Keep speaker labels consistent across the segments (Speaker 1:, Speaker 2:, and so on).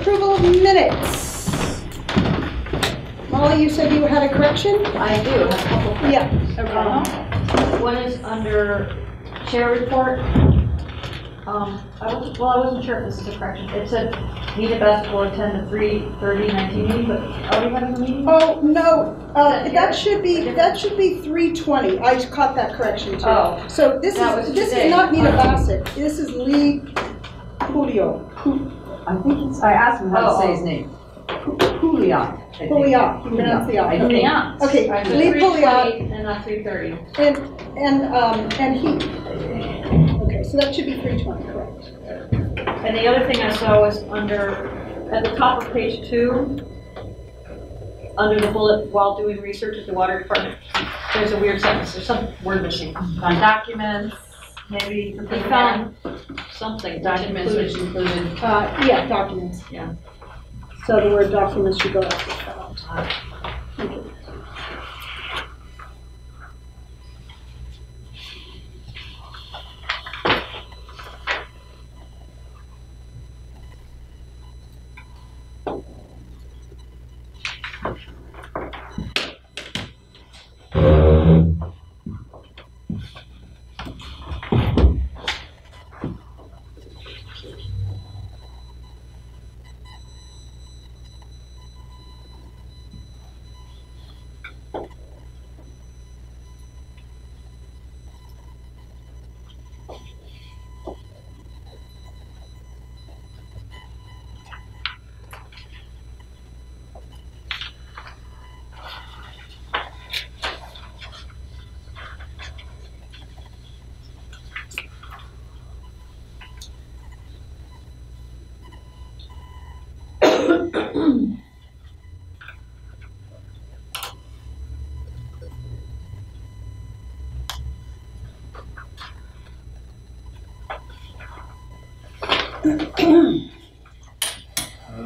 Speaker 1: Approval of minutes. Molly, you said you had a correction?
Speaker 2: I do, have a couple.
Speaker 1: Yeah.
Speaker 2: Um, One is under chair report. Um, I wasn't, well, I wasn't sure if this is a correction. It said needed basketball attend the three thirty nineteen meeting, but are we having a meeting?
Speaker 1: Oh, no, uh, that should be, that should be three twenty. I caught that correction too.
Speaker 2: Oh.
Speaker 1: So this
Speaker 2: That
Speaker 1: is,
Speaker 2: was
Speaker 1: this is
Speaker 2: today.
Speaker 1: not Nita Bassett. This is Lee Julio.
Speaker 3: I think it's, I asked him how to say his
Speaker 2: Oh.
Speaker 3: name. Julian. I think.
Speaker 1: Pouliot, you pronounce the
Speaker 3: I
Speaker 1: I.
Speaker 3: think.
Speaker 1: Okay,
Speaker 2: I
Speaker 1: Lee Pouliot.
Speaker 2: and not three thirty.
Speaker 1: And, and, um, and he, okay, so that should be three twenty, correct.
Speaker 2: And the other thing I saw was under, at the top of page two, under the bullet, while doing research at the water department, there's a weird sentence, there's some word missing.
Speaker 3: On documents, maybe. for
Speaker 2: He
Speaker 3: people
Speaker 2: found something,
Speaker 3: Documents which
Speaker 2: included,
Speaker 3: included.
Speaker 1: Uh, yeah, documents.
Speaker 2: Yeah.
Speaker 1: So the word documents should go after that. Thank you.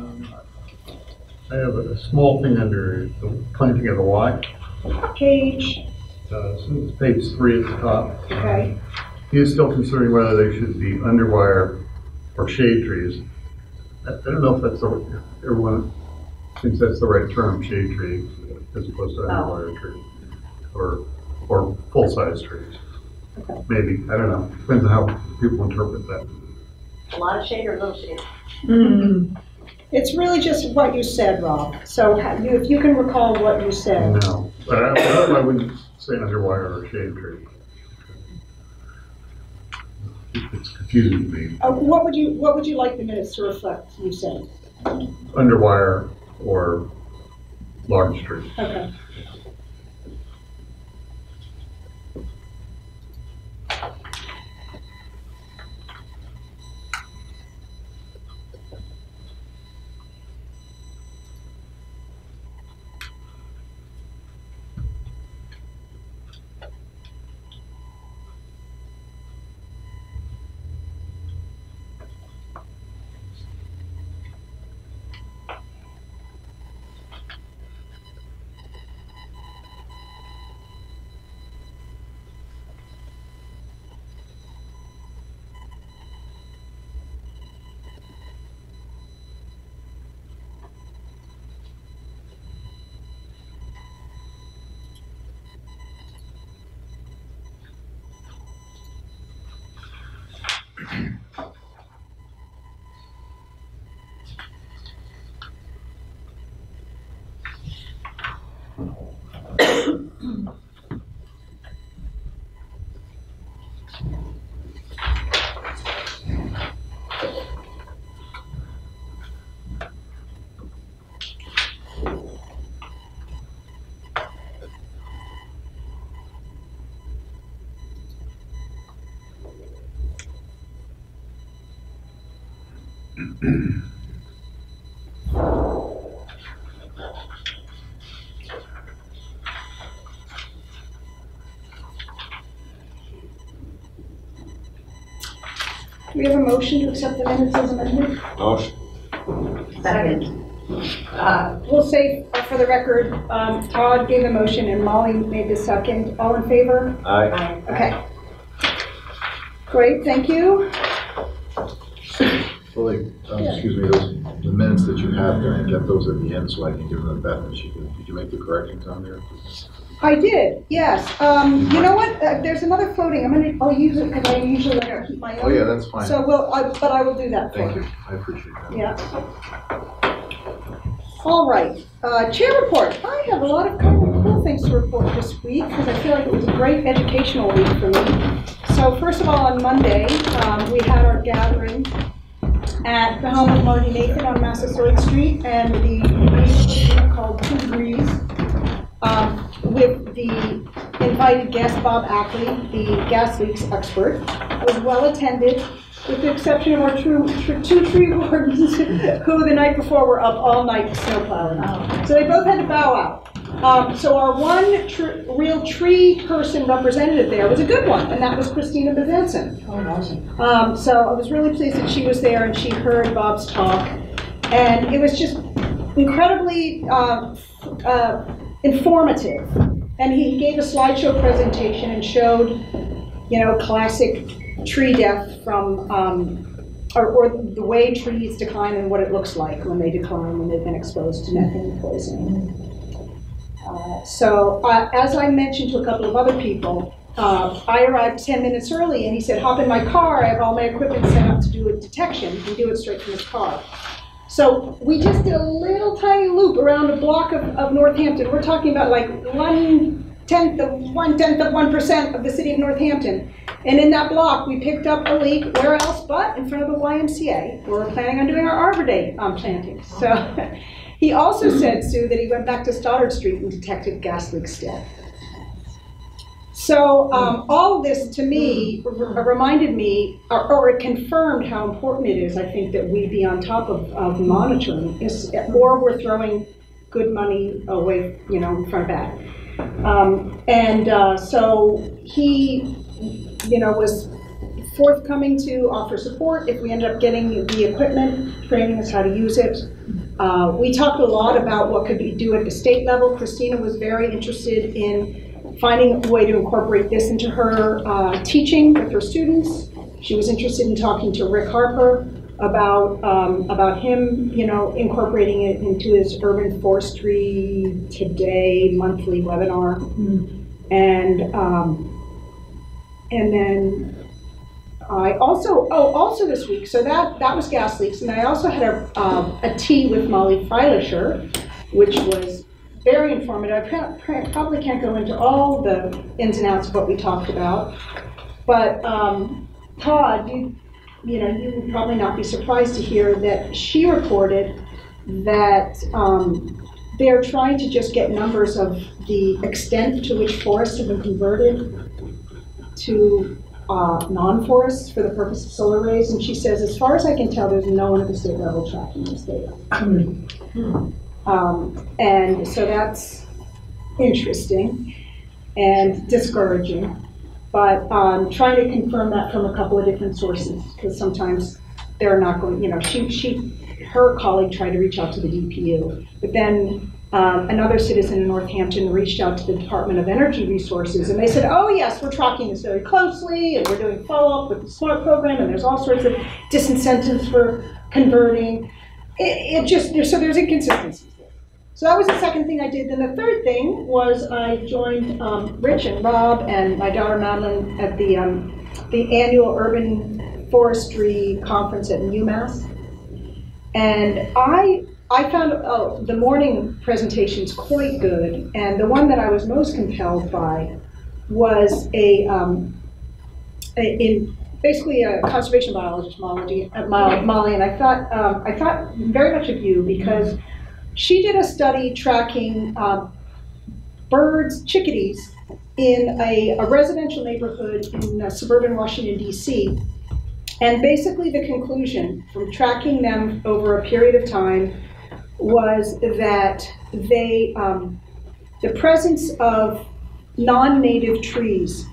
Speaker 4: Um, I have a small thing under the planting of the Y.
Speaker 1: Page,
Speaker 4: Uh, so it's page three at the top.
Speaker 1: okay,
Speaker 4: He is still considering whether they should be underwire or shade trees. I I don't know if that's the, everyone thinks that's the right term, shade tree, as opposed to underwire tree. Or, or full-size trees.
Speaker 1: Okay.
Speaker 4: Maybe, I don't know, depends on how people interpret that.
Speaker 2: a lot of shade or little shade.
Speaker 1: it's really just what you said, Rob. So ha- you- if you can recall what you said.
Speaker 4: No, but I, I wouldn't say underwire or shade tree. It's confusing to me.
Speaker 1: Uh, what would you, what would you like the minutes to reflect, you said?
Speaker 4: Underwire or large tree.
Speaker 1: Okay. We have a motion to accept the minutes as amended?
Speaker 5: Motion.
Speaker 3: Second.
Speaker 1: Uh, We'll say, uh, for the record, um, Todd gave the motion and Molly made the second. All in favor?
Speaker 5: Aye.
Speaker 1: Okay. Great, thank you.
Speaker 5: Well, like, um, excuse me, those, the minutes that you have, can I get those at the end so I can give them to Beth and she can, did you make the corrections on there?
Speaker 1: I did, yes. Um, you know what, Uh, there's another floating, I'm gonna, I'll use it because I usually to keep my own.
Speaker 5: Oh, yeah, that's fine.
Speaker 1: So, well, I, but I will do that for
Speaker 5: Thank
Speaker 1: you.
Speaker 5: you, I appreciate that.
Speaker 1: Yeah. All right, uh, chair report. I have a lot of of cool things to report this week because I feel like it was a great educational week for me. So first of all, on Monday, um, we had our gathering at the home of Marty Nathan on Massasoit Street and the meeting called Two Degrees um, with the invited guest Bob Ackley, the gas leaks expert. It was well attended, with the exception of our true, tr- two tree wardens who the night before were up all night snow plowing. So they both had to bow out. Um, so our one tr- real tree person representative there was a good one, and that was Christina Bevanson. Oh, awesome. Um, so I was really pleased that she was there and she heard Bob's talk. And it was just incredibly uh, uh, informative. And he gave a slideshow presentation and showed, you know, classic tree death from, um, or, or the way trees decline and what it looks like when they decline when they've been exposed to methane poisoning. Uh, So, uh, as I mentioned to a couple of other people, uh, I arrived 10 minutes early and he said, hop in my car, I have all my equipment set up to do a detection, and do it straight from his car. So we just did a little tiny loop around a block of, of Northampton. We're talking about like one tenth of one tenth of one percent of the city of Northampton. And in that block, we picked up a leak. Where else but in front of the YMCA, where we're planning on doing our Arbor Day um. So he also said, Sue, that he went back to Stoddard Street and detected gas leaks still. So um, all of this, to me, reminded me, or, or it confirmed how important it is, I think, that we be on top of, of monitoring, is- or we're throwing good money away, you know, in front of bad. Um, And uh, so he, you know, was forthcoming to offer support if we end up getting the equipment, training us how to use it. Uh, We talked a lot about what could be do at the state level. Christina was very interested in finding a way to incorporate this into her uh, teaching with her students. She was interested in talking to Rick Harper about, um, about him, you know, incorporating it into his urban forestry today monthly webinar. And, um, and then I also, oh, also this week, so that, that was gas leaks, and I also had a, um, a tea with Molly Freilischer, which was very informative. I pro- pro- probably can't go into all the ins and outs of what we talked about, but, um, Todd, you, you know, you would probably not be surprised to hear that she reported that, um, they're trying to just get numbers of the extent to which forests have been converted to uh, non-forests for the purpose of solar arrays, and she says, as far as I can tell, there's no one at the state level tracking this data. Um, And so that's interesting and discouraging, but um, trying to confirm that from a couple of different sources, because sometimes they're not going, you know, she, she, her colleague tried to reach out to the DPU, but then um, another citizen in Northampton reached out to the Department of Energy Resources, and they said, oh, yes, we're tracking this very closely, and we're doing follow-up with the SMART program, and there's all sorts of disincentives for converting. It, it just, there's- so there's inconsistencies. So that was the second thing I did. Then the third thing was I joined um, Rich and Rob and my daughter Madeline at the, um, the annual Urban Forestry Conference at UMass. And I, I found oh, the morning presentations quite good, and the one that I was most compelled by was a, um, a- in basically a conservation biologist, Molly, Molly, Molly, and I thought um, I thought very much of you because she did a study tracking um, birds, chickadees, in a, a residential neighborhood in uh, suburban Washington D.C. And basically, the conclusion from tracking them over a period of time was that they, um, the presence of non-native trees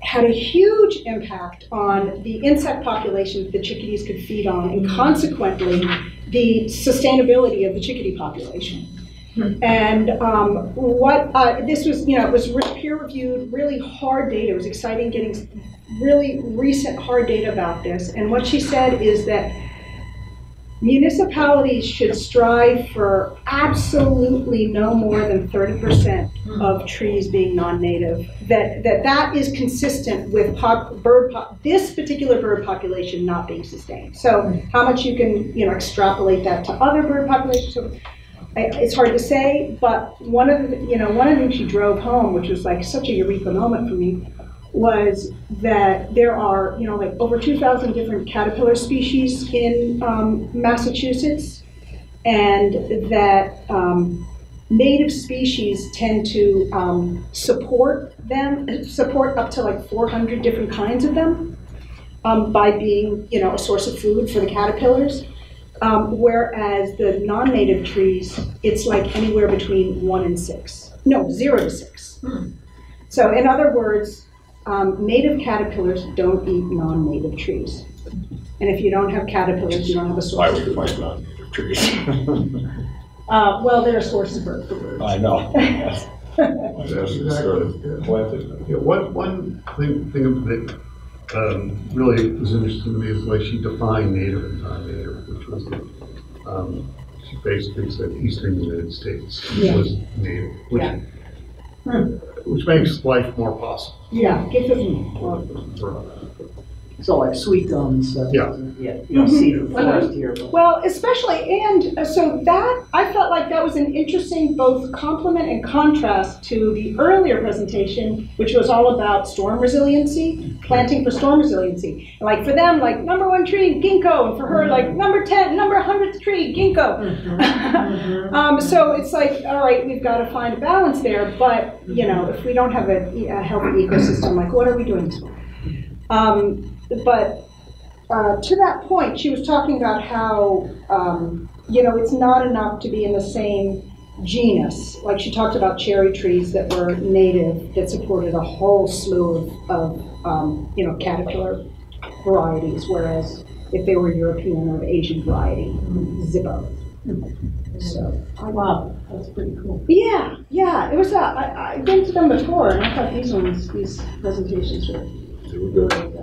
Speaker 1: had a huge impact on the insect population that the chickadees could feed on, and consequently, the sustainability of the chickadee population. And um, what, uh, this was, you know, it was peer-reviewed, really hard data. It was exciting getting really recent hard data about this. And what she said is that municipalities should strive for absolutely no more than thirty percent hmm. of trees being non-native. That, that that is consistent with pop, bird, pop, this particular bird population not being sustained. So hmm. how much you can, you know, extrapolate that to other bird populations, so I- it's hard to say, but one of the, you know, one of the things she drove home, which was like such a eureka moment for me, was that there are, you know, like over 2,000 different caterpillar species in um, Massachusetts, and that um, native species tend to um, support them, support up to like 400 different kinds of them um, by being, you know, a source of food for the caterpillars. Um, whereas the non-native trees, it's like anywhere between one and six. No, zero to six. So in other words, um, native caterpillars don't eat non-native trees. And if you don't have caterpillars, you don't have a
Speaker 6: Why
Speaker 1: source
Speaker 6: would
Speaker 1: of
Speaker 6: you
Speaker 1: food.
Speaker 6: find non-native trees?
Speaker 1: Uh, well, they're a source of bird for birds.
Speaker 6: I know.
Speaker 4: Exactly.
Speaker 6: Planted.
Speaker 4: Yeah, one, one thing, thing that, um, really was interesting to me is the way she defined native and non-native, which was, um, she basically said eastern United States
Speaker 1: Yeah.
Speaker 4: was native, which,
Speaker 1: Yeah.
Speaker 4: Which makes life more possible.
Speaker 1: Yeah, gives it, well,
Speaker 4: for us.
Speaker 3: So like sweet gum and stuff.
Speaker 4: Yeah.
Speaker 3: Yeah, you don't see the
Speaker 2: Mhm.
Speaker 3: forest here, but.
Speaker 1: Well, especially, and uh, so that, I felt like that was an interesting both complement and contrast to the earlier presentation, which was all about storm resiliency, planting for storm resiliency. Like for them, like number one tree, ginkgo, and for her, like number 10, number 100th tree, ginkgo. Um, so it's like, all right, we've got to find a balance there, but, you know, if we don't have a, a healthy ecosystem, like what are we doing? Um, but uh, to that point, she was talking about how, um, you know, it's not enough to be in the same genus. Like she talked about cherry trees that were native that supported a whole slew of, of um, you know, caterpillar varieties, whereas if they were European or Asian variety, zippo. So,
Speaker 3: Wow, that's pretty cool.
Speaker 1: yeah, yeah, it was, uh, I, I've been to them before, and I thought these ones, these presentations were
Speaker 5: They were good.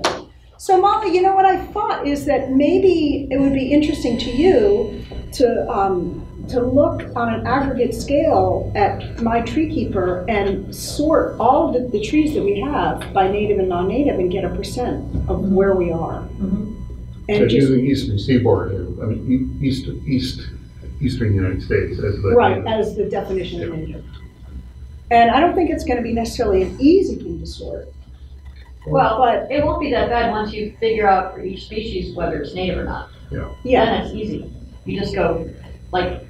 Speaker 1: So Molly, you know what I thought is that maybe it would be interesting to you to, um, to look on an aggregate scale at my tree keeper and sort all the, the trees that we have by native and non-native and get a percent of where we are.
Speaker 2: Mhm.
Speaker 4: So
Speaker 1: just,
Speaker 4: using eastern seaboard, I mean, e- east, east, eastern United States as the.
Speaker 1: right, as the definition of native. And I don't think it's gonna be necessarily an easy thing to sort.
Speaker 2: Well,
Speaker 1: But,
Speaker 2: it won't be that bad once you figure out for each species whether it's native or not.
Speaker 1: yeah,
Speaker 2: Then it's easy. You just go, like,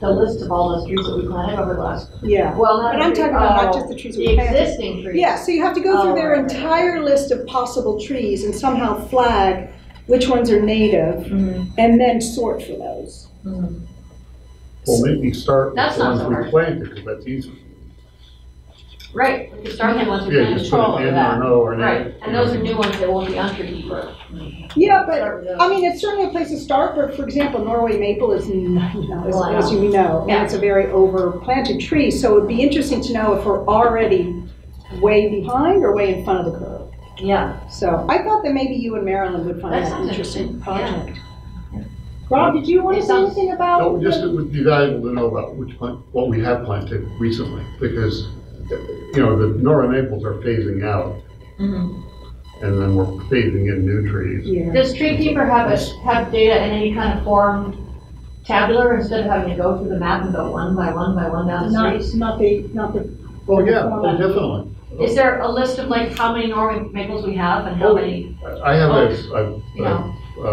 Speaker 2: the list of all those trees that we planted over the last,
Speaker 1: yeah.
Speaker 2: well, not.
Speaker 1: But I'm
Speaker 2: every-
Speaker 1: talking about not
Speaker 2: oh,
Speaker 1: just the trees we
Speaker 2: The
Speaker 1: planted.
Speaker 2: existing trees.
Speaker 1: Yeah, so you have to go through
Speaker 2: Oh,
Speaker 1: their
Speaker 2: right, right,
Speaker 1: entire list of possible trees and somehow flag which ones are native
Speaker 2: Mhm,
Speaker 1: and then sort for those.
Speaker 2: mhm.
Speaker 4: Well, maybe start with
Speaker 2: That's
Speaker 4: the
Speaker 2: not
Speaker 4: ones
Speaker 2: so
Speaker 4: we planted, because that's easy.
Speaker 2: Right, we can start with the ones we
Speaker 4: Yeah,
Speaker 2: planted
Speaker 4: just put
Speaker 2: all
Speaker 4: it
Speaker 2: over
Speaker 4: or
Speaker 2: that.
Speaker 4: no or no.
Speaker 2: Right, and those are new ones that won't be on tree keeper.
Speaker 1: Yeah, but,
Speaker 2: Start with those.
Speaker 1: I mean, it's certainly a place to start, but for example, Norway maple is, n- you know,
Speaker 2: Well, I
Speaker 1: as, as you know, and it's a very overplanted tree, so it'd be interesting to know if we're already way behind or way in front of the curve.
Speaker 2: Yeah,
Speaker 1: So I thought that maybe you and Marilyn would find
Speaker 2: That
Speaker 1: that an interesting
Speaker 2: interesting,
Speaker 1: project. Rob, did you want
Speaker 2: It
Speaker 1: to say
Speaker 2: sounds-
Speaker 1: anything about?
Speaker 4: No, just it would be valuable to know about which plant, what we have planted recently, because, you know, the Norway maples are phasing out,
Speaker 2: Mhm.
Speaker 4: and then we're phasing in new trees.
Speaker 1: Yeah.
Speaker 2: Does tree keeper have it, have data in any kind of form tabular instead of having to go through the map and go one by one by one down the
Speaker 1: Not,
Speaker 2: streets?
Speaker 1: not the, not the.
Speaker 4: Oh, yeah, oh, definitely.
Speaker 2: Is there a list of like how many Norway maples we have and how
Speaker 4: Oh.
Speaker 2: many,
Speaker 4: I have a,
Speaker 2: You
Speaker 4: a,
Speaker 2: know.
Speaker 4: a,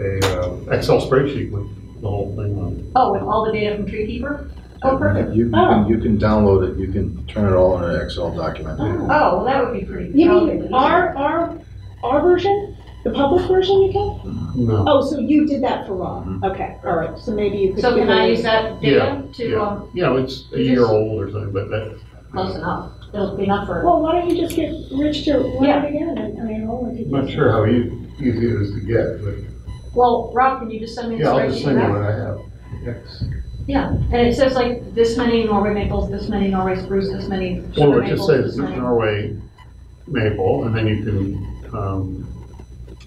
Speaker 4: a uh, Excel spreadsheet with the whole thing on it.
Speaker 2: oh, with all the data from tree keeper? Oh, perfect.
Speaker 5: You, you can, you can download it, you can turn it all in an Excel document.
Speaker 2: Oh, well, that would be pretty.
Speaker 1: You
Speaker 2: that would be
Speaker 1: mean
Speaker 2: pretty
Speaker 1: our, our, our version? The public version you can?
Speaker 4: No,
Speaker 1: Oh, so you did that for Rob? Okay, all right, so maybe you could.
Speaker 2: So
Speaker 1: give
Speaker 2: can I
Speaker 1: a-
Speaker 2: use that data to,
Speaker 4: yeah,
Speaker 2: um,
Speaker 4: you know, it's a year old or something, but that.
Speaker 2: close enough? It'll be enough for,
Speaker 1: Well, why don't you just get Rich to run
Speaker 2: Yeah.
Speaker 1: it again? and- I mean, all of you.
Speaker 4: I'm not sure how ea- easy it is to get, but,
Speaker 2: well, Rob, can you just send me the
Speaker 4: yeah, I'll just send you
Speaker 2: back?
Speaker 4: what I have. Yes.
Speaker 2: Yeah, and it says like this many Norway maples, this many Norway spruce, this many
Speaker 4: Well,
Speaker 2: sugar
Speaker 4: it just
Speaker 2: maples,
Speaker 4: says
Speaker 2: this many.
Speaker 4: Norway maple, and then you can, um,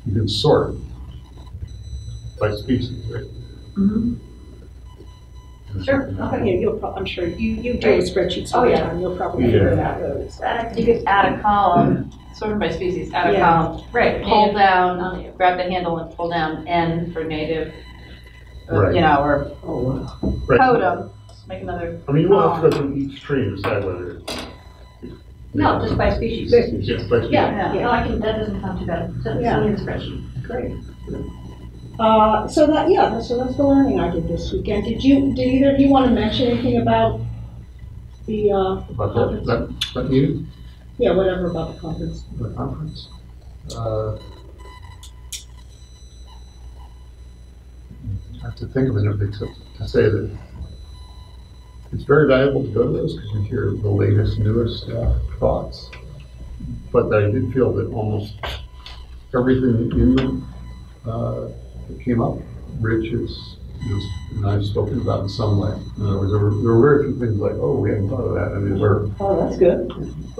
Speaker 4: you can sort by species, right?
Speaker 2: Sure,
Speaker 1: Yeah,
Speaker 2: okay.
Speaker 1: you'll, prob- I'm sure, you, you do with spreadsheets all
Speaker 2: Oh,
Speaker 1: the
Speaker 2: yeah.
Speaker 1: time, you'll probably figure it out.
Speaker 6: Add- You could add a column, sorted by species, add a
Speaker 1: Yeah.
Speaker 6: column,
Speaker 2: Right,
Speaker 6: pull
Speaker 2: native,
Speaker 6: down, grab the handle and pull down N for native, or,
Speaker 4: Right.
Speaker 6: you know, or
Speaker 3: Oh, wow.
Speaker 4: Right.
Speaker 6: code them, make another,
Speaker 4: I mean, you will have to go through each tree and decide whether. it's-
Speaker 2: no, just by species.
Speaker 4: Yes, by species.
Speaker 2: Yeah,
Speaker 6: Yeah.
Speaker 2: no, I can, that doesn't sound too bad, send
Speaker 1: Yeah.
Speaker 2: send me the spreadsheet.
Speaker 1: Great. Uh, so that, yeah, so that's the learning I did this weekend. Did you, did either of you want to mention anything about the, uh,
Speaker 4: About that, that, that meeting,
Speaker 1: yeah, whatever about the conference?
Speaker 4: the conference. Uh, have to think of it except to say that it's very valuable to go to those because you hear the latest, newest uh, thoughts. But I did feel that almost everything in them uh, that came up, Rich is, is- and I've spoken about in some way. In other words, there were, there were very few things like, oh, we hadn't thought of that. I mean, we're,
Speaker 3: Oh, that's good.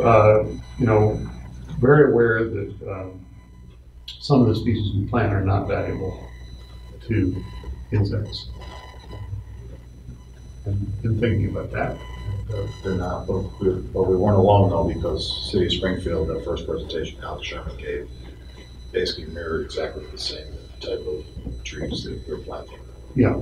Speaker 4: uh, you know, very aware that um, some of the species we plant are not valuable to insects. And been thinking about that.
Speaker 5: Uh, They're not, but we, but we weren't alone though, because City of Springfield, that first presentation Alex Sherman gave, basically mirrored exactly the same type of trees that we're planting.
Speaker 4: Yeah.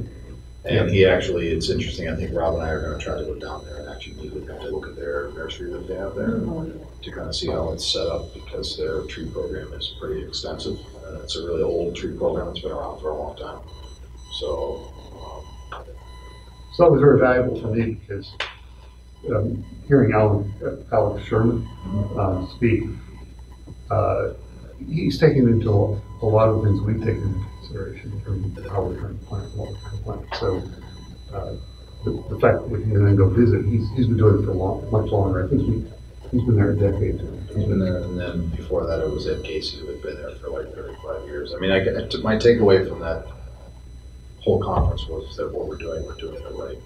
Speaker 5: And he actually, it's interesting, I think Rob and I are gonna try to go down there and actually meet with them to look at their nursery that they have there, to kind of see how it's set up, because their tree program is pretty extensive. And it's a really old tree program, it's been around for a long time. So, um,
Speaker 4: So that was very valuable for me because um, hearing Alan, Alex Sherman uh, speak, uh, he's taken into a lot of things we've taken into consideration in terms of how we're trying to plant, what we're trying to plant. So uh, the, the fact that we can then go visit, he's, he's been doing it for long, much longer. I think he, he's been there a decade.
Speaker 5: He's been there, and then before that, it was Ed Casey, who had been there for like thirty-five years. I mean, I, I my takeaway from that whole conference was that what we're doing, we're doing it right.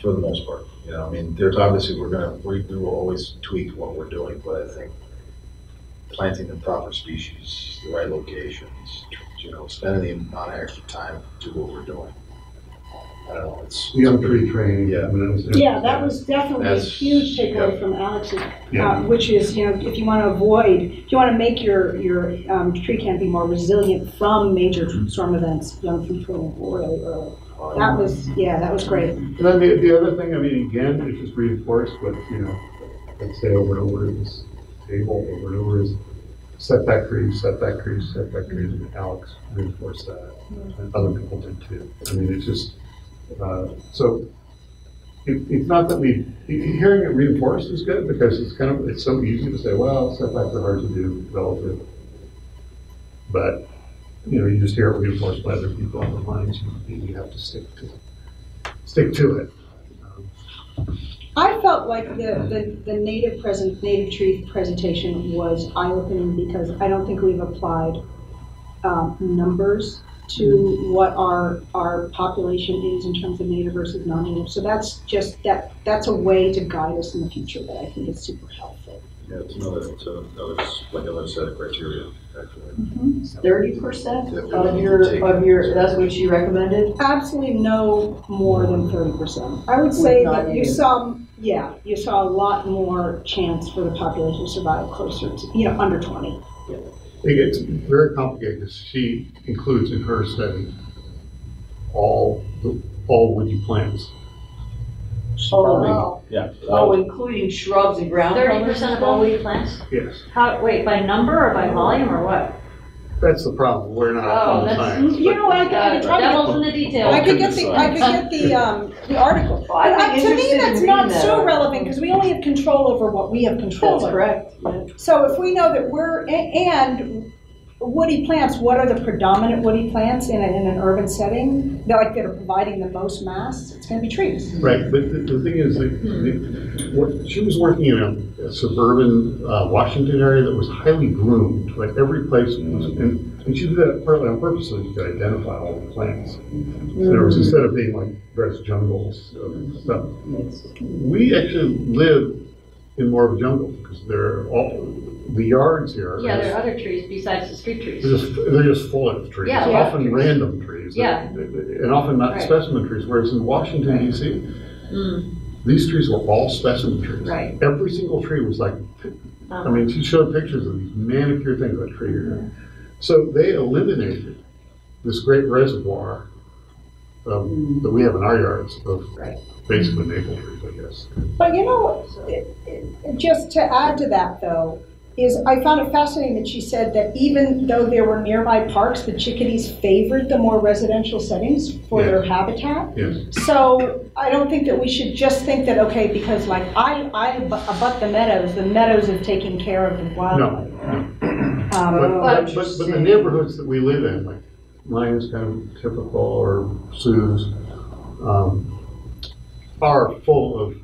Speaker 5: For the most part, you know, I mean, there's obviously, we're gonna, we, we will always tweak what we're doing, but I think planting the proper species, the right locations, you know, spending the amount of extra time to do what we're doing. I don't know, it's.
Speaker 4: Young tree training.
Speaker 5: Yeah.
Speaker 4: I mean, it
Speaker 1: Yeah, that was definitely a
Speaker 5: That's-
Speaker 1: huge takeaway
Speaker 5: yeah.
Speaker 1: from Alex's,
Speaker 4: Yeah.
Speaker 1: uh, which is, you know, if you want to avoid, if you want to make your, your um, tree canopy more resilient from major storm events, young tree training really early. That was, yeah, that was great.
Speaker 4: And then the, the other thing, I mean, again, it just reinforced what, you know, I'd say over and over at this table, over and over is setback trees, setback trees, setback trees, and Alex reinforced that. And other people did too. I mean, it's just, uh, so it, it's not that we, hearing it reinforced is good because it's kind of, it's so easy to say, well, setbacks are hard to do relative. But, you know, you just hear it reinforced by other people on the lines, you, you have to stick to, stick to it.
Speaker 1: I felt like the, the, the native present, native tree presentation was eye-opening because I don't think we've applied, um, numbers to what our, our population is in terms of native versus non-native. So that's just, that, that's a way to guide us in the future that I think is super helpful.
Speaker 5: Yeah, it's another, it's another, like another set of criteria, actually. Mm-hmm.
Speaker 3: Thirty percent of your, of your, that's what she recommended?
Speaker 1: Absolutely no more than thirty percent. I would say that you
Speaker 3: non-native.
Speaker 1: saw, yeah, you saw a lot more chance for the population to survive closer to, you know, under twenty.
Speaker 4: It gets very complicated because she includes in her study all, the all woody plants.
Speaker 3: Oh,
Speaker 5: Yeah.
Speaker 3: oh, including shrubs and ground
Speaker 2: Thirty
Speaker 3: covers
Speaker 2: percent of all woody plants?
Speaker 4: Yes,
Speaker 2: How, wait, by number or by volume or what?
Speaker 4: That's the problem. We're not
Speaker 2: Oh,
Speaker 4: on
Speaker 2: that's-
Speaker 4: science.
Speaker 1: You know, I, I could probably,
Speaker 2: Devil's in the
Speaker 1: I could get the, I could get the, um, the article.
Speaker 3: Well, I'd be
Speaker 1: uh, To me,
Speaker 3: interested in
Speaker 1: that's not
Speaker 3: that
Speaker 1: so
Speaker 3: article.
Speaker 1: relevant because we only have control over what we have control
Speaker 3: That's
Speaker 1: over.
Speaker 3: correct, yeah.
Speaker 1: So if we know that we're, a- and woody plants, what are the predominant woody plants in, a, in an urban setting? That like that are providing the most mass, it's gonna be trees.
Speaker 4: Right, but the, the thing is, that the- what, she was working in a suburban, uh, Washington area that was highly groomed, like every place was, and, and she did that partly on purpose so you could identify all the plants. So there was, instead of being like grass jungles of stuff. We actually live in more of a jungle, because they're all, the yards here.
Speaker 2: Yeah, there are other trees besides the street trees.
Speaker 4: They're just, they're just full of trees,
Speaker 2: Yeah, yeah.
Speaker 4: often random trees.
Speaker 2: Yeah.
Speaker 4: And often not
Speaker 2: Right.
Speaker 4: specimen trees, whereas in Washington
Speaker 2: Right.
Speaker 4: DC,
Speaker 2: Mm,
Speaker 4: these trees were all specimen trees.
Speaker 2: Right.
Speaker 4: Every single tree was like, I mean, she showed pictures of these manicure things, that tree here. So they eliminated this great reservoir um, that we have in our yards of
Speaker 2: Right.
Speaker 4: Basically maple trees, I guess.
Speaker 1: But you know, it- it- just to add to that though, is I found it fascinating that she said that even though there were nearby parks, the chickadees favored the more residential settings for their habitat.
Speaker 4: Yes.
Speaker 1: So I don't think that we should just think that, okay, because like I, I abut the meadows, the meadows have taken care of the wildlife. Um,
Speaker 4: But, but, but the neighborhoods that we live in, like mine is kind of typical, or Sue's, um, are full of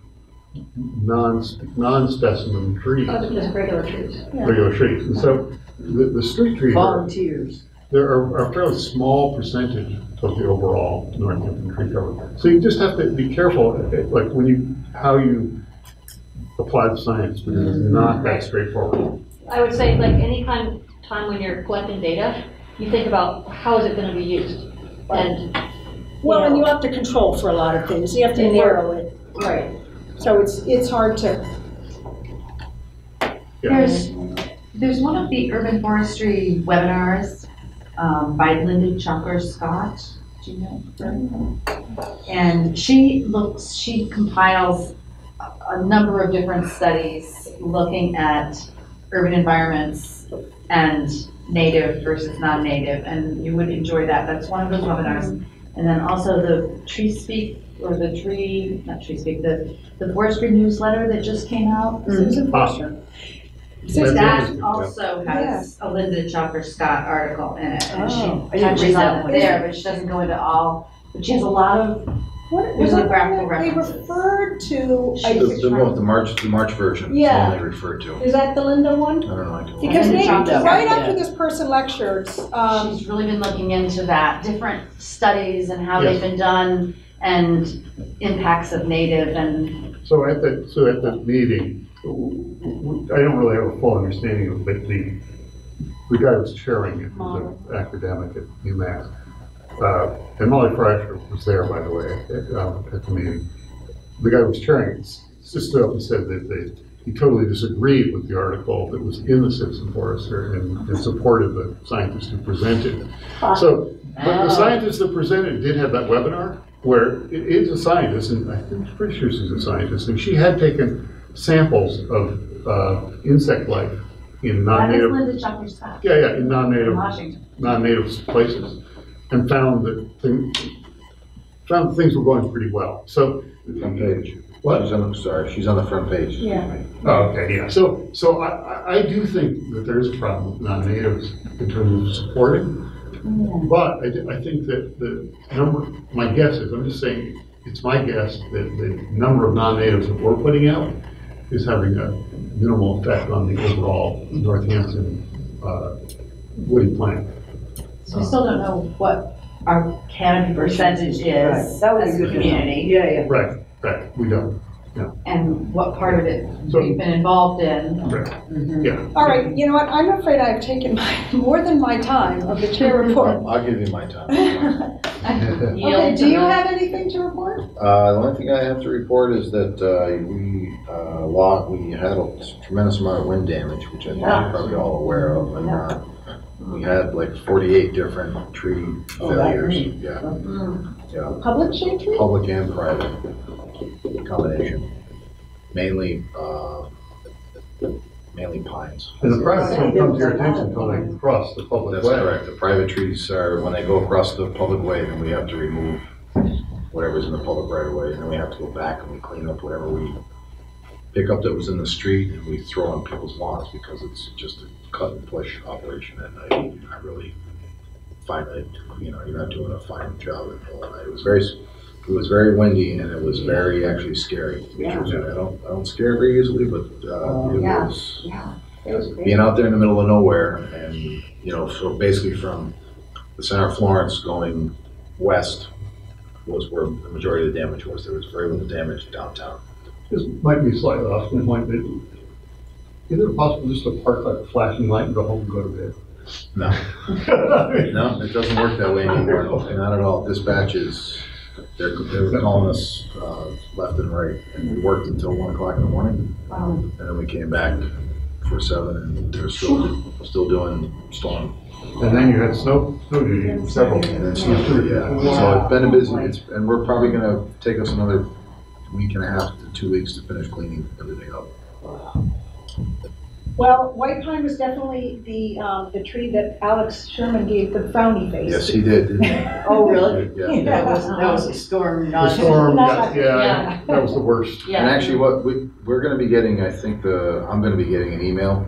Speaker 4: non, non-specimen trees,
Speaker 2: Other just regular trees.
Speaker 4: regular trees. And so the, the street trees
Speaker 3: Volunteers.
Speaker 4: there are are a fairly small percentage of the overall Northampton tree cover. So you just have to be careful, eh, like when you, how you apply the science, because it's not that straightforward.
Speaker 2: I would say like any kind, time when you're collecting data, you think about how is it gonna be used? And,
Speaker 1: Well, and you have to control for a lot of things, you have to narrow it,
Speaker 2: right,
Speaker 1: so it's, it's hard to,
Speaker 6: There's, there's one of the urban forestry webinars um, by Linda Chalker-Scott. Do you know her? And she looks, she compiles a- a number of different studies looking at urban environments and native versus non-native, and you would enjoy that. That's one of those webinars. And then also the Tree Speak, or the Tree, not Tree Speak, the, the forestry newsletter that just came out.
Speaker 1: Susan
Speaker 4: Ah.
Speaker 1: Foster.
Speaker 4: That's
Speaker 6: So that also has a Linda Chalker-Scott article in it, and
Speaker 1: Oh,
Speaker 6: she
Speaker 3: I didn't
Speaker 6: touches
Speaker 3: that
Speaker 6: on
Speaker 3: one.
Speaker 6: it there, but she doesn't go into all, but she has a lot of,
Speaker 1: What, was it,
Speaker 6: graphical
Speaker 1: they
Speaker 6: references.
Speaker 1: referred to, I-
Speaker 5: The, the, mo- the March, the March version is the
Speaker 1: Yeah.
Speaker 5: one they referred to.
Speaker 1: is that the Linda one?
Speaker 5: I don't know. I can-
Speaker 1: Because they,
Speaker 6: John Doe.
Speaker 1: right
Speaker 3: Yeah.
Speaker 1: after this person lectured, um,
Speaker 6: she's really been looking into that, different studies and how they've been done, and impacts of native and,
Speaker 4: So at the, so at the meeting, w- w- I don't really have a full understanding of it, but the, the guy who was chairing it was an academic at UMass. Uh, And Molly Fleischer was there, by the way, at, um, at the meeting. The guy who was chairing stood up and said that they, he totally disagreed with the article that was in the Citizen Forester and, and supported the scientists who presented. it. So, but the
Speaker 3: Oh.
Speaker 4: scientist that presented did have that webinar where it is a scientist, and I'm pretty sure she's a scientist, and she had taken samples of uh, insect life in non-native, yeah, yeah, in non-native, non-native places, and found that thing, found things were going pretty well. So,
Speaker 5: Front page.
Speaker 4: What?
Speaker 5: She's on, sorry, she's on the front page.
Speaker 1: Yeah.
Speaker 4: oh, okay, yeah. So, so I, I, I do think that there is a problem with non-natives in terms of supporting. But I, do- I think that the number, my guess is, I'm just saying, it's my guess that the number of non-natives that we're putting out is having a minimal effect on the overall Northampton, uh, woody plant.
Speaker 6: So we still don't know what our canopy percentage
Speaker 3: Right,
Speaker 6: is
Speaker 3: that would
Speaker 6: as a
Speaker 3: good to know.
Speaker 6: community,
Speaker 3: Yeah, yeah.
Speaker 4: Right, right, we don't, Yeah.
Speaker 6: and what part of it
Speaker 4: So-
Speaker 6: we've been involved in.
Speaker 4: right,
Speaker 3: Mhm.
Speaker 4: yeah.
Speaker 1: all right, you know what, I'm afraid I've taken my, more than my time of the chair report.
Speaker 5: I'll I'll give you my time.
Speaker 1: Okay,
Speaker 6: Yield
Speaker 1: do you
Speaker 6: the-
Speaker 1: have anything to report?
Speaker 5: Uh, the only thing I have to report is that, uh, we, uh, lot, we had a tremendous amount of wind damage, which I think
Speaker 3: Yeah.
Speaker 5: you're probably all aware of, and, uh, we had like forty-eight different tree
Speaker 3: Oh, that
Speaker 5: failures,
Speaker 3: many?
Speaker 5: yeah,
Speaker 6: Mm.
Speaker 5: yeah,
Speaker 1: Public shade tree?
Speaker 5: public and private combination. Mainly, uh, mainly pines.
Speaker 4: And the private don't come to your attention until they cross the public
Speaker 5: That's
Speaker 4: way.
Speaker 5: correct. The private trees are, when they go across the public way, then we have to remove whatever's in the public right of way, and then we have to go back and we clean up whatever we pick up that was in the street and we throw on people's lawns because it's just a cut and push operation at night. You're not really find that, you know, you're not doing a fine job at all. It was very, it was very windy and it was very actually scary.
Speaker 3: Yeah.
Speaker 5: I don't, I don't scare very easily, but, uh, it
Speaker 6: Yeah.
Speaker 5: was
Speaker 6: Yeah, it was great.
Speaker 5: being out there in the middle of nowhere and, you know, so basically from the center of Florence going west was where the majority of the damage was. There was very little damage downtown.
Speaker 4: This might be slightly off the point, but is it possible just to park like a flashing light and go home and go to bed?
Speaker 5: No, no, it doesn't work that way anymore, not at all. Dispatches, they're, they're calling us, uh, left and right, and we worked until one o'clock in the morning. And then we came back for seven, and they're still, still doing storm.
Speaker 4: And then you had snow, snow duty, several.
Speaker 5: And then snow too, yeah. So it's been a busy, it's, and we're probably gonna take us another week and a half to two weeks to finish cleaning everything up.
Speaker 1: Well, white pine was definitely the, um, the tree that Alex Sherman gave the frowny face.
Speaker 5: Yes, he did, didn't he?
Speaker 3: Oh, really?
Speaker 5: Yeah.
Speaker 3: That was, that was a storm,
Speaker 4: The
Speaker 3: not.
Speaker 4: storm,
Speaker 1: Not-
Speaker 4: yeah, yeah, that was the worst.
Speaker 2: Yeah.
Speaker 5: And actually, what we, we're gonna be getting, I think the, I'm gonna be getting an email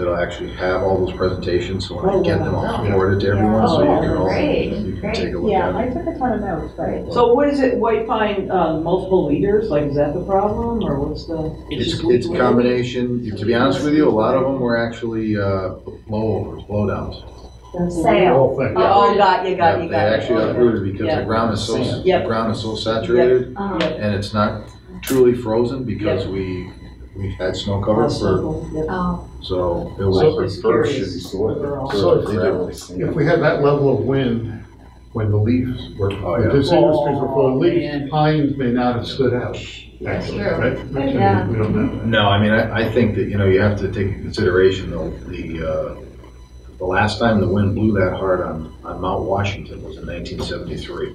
Speaker 5: that'll actually have all those presentations, so when I get them, I'll forward it to everyone, so you can all,
Speaker 6: Great,
Speaker 5: you can
Speaker 6: great.
Speaker 5: take a look
Speaker 1: Yeah,
Speaker 5: at
Speaker 1: I
Speaker 5: it.
Speaker 1: took a ton of notes, right?
Speaker 3: So what is it, white pine, um, multiple leaders, like, is that the problem, or what's the?
Speaker 5: It's, it's a
Speaker 3: weed-
Speaker 5: combination, to be honest with you, a lot of them were actually, uh, blowovers, blowdowns.
Speaker 4: The
Speaker 6: Sale.
Speaker 4: whole thing.
Speaker 3: Oh, got you,
Speaker 5: Yeah,
Speaker 3: got you,
Speaker 5: They
Speaker 3: got you.
Speaker 5: actually uprooted because
Speaker 3: Yeah.
Speaker 5: the ground is so,
Speaker 3: Yep.
Speaker 5: the ground is so saturated,
Speaker 6: Uh-huh.
Speaker 5: and it's not truly frozen because we, we've had snow cover for,
Speaker 6: Oh,
Speaker 5: so it
Speaker 3: So
Speaker 5: was.
Speaker 3: it's curious. Overall.
Speaker 4: So
Speaker 5: They do.
Speaker 4: if we had that level of wind, when the leaves were,
Speaker 5: Oh,
Speaker 4: when
Speaker 5: yeah.
Speaker 4: this industries were full of
Speaker 3: Oh,
Speaker 4: leaves,
Speaker 3: man.
Speaker 4: pines may not have stood out.
Speaker 6: That's true.
Speaker 4: right?
Speaker 6: Yeah.
Speaker 4: We don't know.
Speaker 5: No, I mean, I, I think that, you know, you have to take into consideration though, the, uh, the last time the wind blew that hard on, on Mount Washington was in nineteen seventy-three.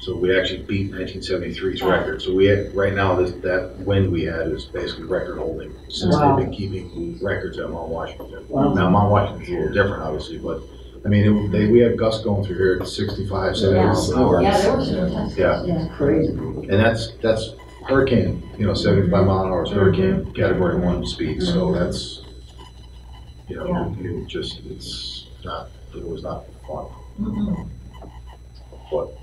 Speaker 5: So we actually beat 1973's record. So we, had- right now, this, that wind we had is basically record holding since
Speaker 3: Wow.
Speaker 5: they've been keeping records at Mount Washington.
Speaker 3: Wow.
Speaker 5: Now, Mount Washington's a little different, obviously, but, I mean, it- they, we have gusts going through here at 65, 70 miles an hour.
Speaker 2: Yeah, there some intense.
Speaker 5: Yeah.
Speaker 3: Crazy.
Speaker 5: And that's, that's hurricane, you know, seventy-five mile an hour is mm-hmm. hurricane, category one speed, so mm-hmm. that's, you know, it just, it's not, it was not fun. Mm-hmm. But it's,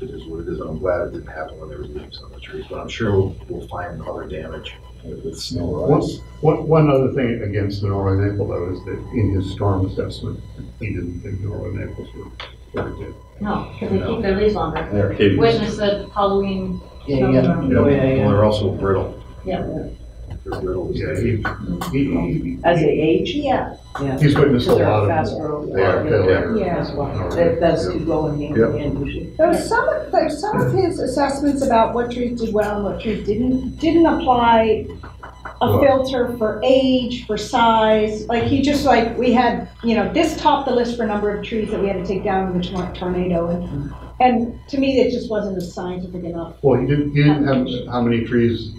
Speaker 5: it is what it is, I'm glad it didn't happen when there was leaves on the trees, but I'm sure we'll, we'll find other damage.
Speaker 7: with snow
Speaker 4: One,
Speaker 7: rise.
Speaker 4: one, one other thing against the Norway maple though is that in his storm assessment, he didn't think Norway maples were very good.
Speaker 2: No, because they keep their leaves longer.
Speaker 7: They're Arcadians.
Speaker 2: Witness the Halloween.
Speaker 3: Yeah,
Speaker 2: snow
Speaker 3: yeah.
Speaker 2: storm.
Speaker 3: Yeah,
Speaker 5: Well,
Speaker 3: yeah.
Speaker 5: they're also brittle.
Speaker 2: Yeah.
Speaker 5: They're brittle. as
Speaker 4: Yeah,
Speaker 5: they-
Speaker 4: he, he,
Speaker 3: As they age?
Speaker 1: Yeah,
Speaker 3: Yeah.
Speaker 4: he's witnessed a
Speaker 3: Because they're
Speaker 4: lot
Speaker 3: fast
Speaker 4: of
Speaker 3: growing.
Speaker 4: They are failure.
Speaker 1: Yeah.
Speaker 3: That's why, that, that's two going hand in hand usually.
Speaker 1: there was some, of- there's some of his assessments about what trees did well and what trees didn't, didn't apply a
Speaker 4: What?
Speaker 1: filter for age, for size, like he just like, we had, you know, this topped the list for number of trees that we had to take down in the tor- tornado and, and to me, it just wasn't scientific enough.
Speaker 4: Well, he didn't, he didn't have how many trees,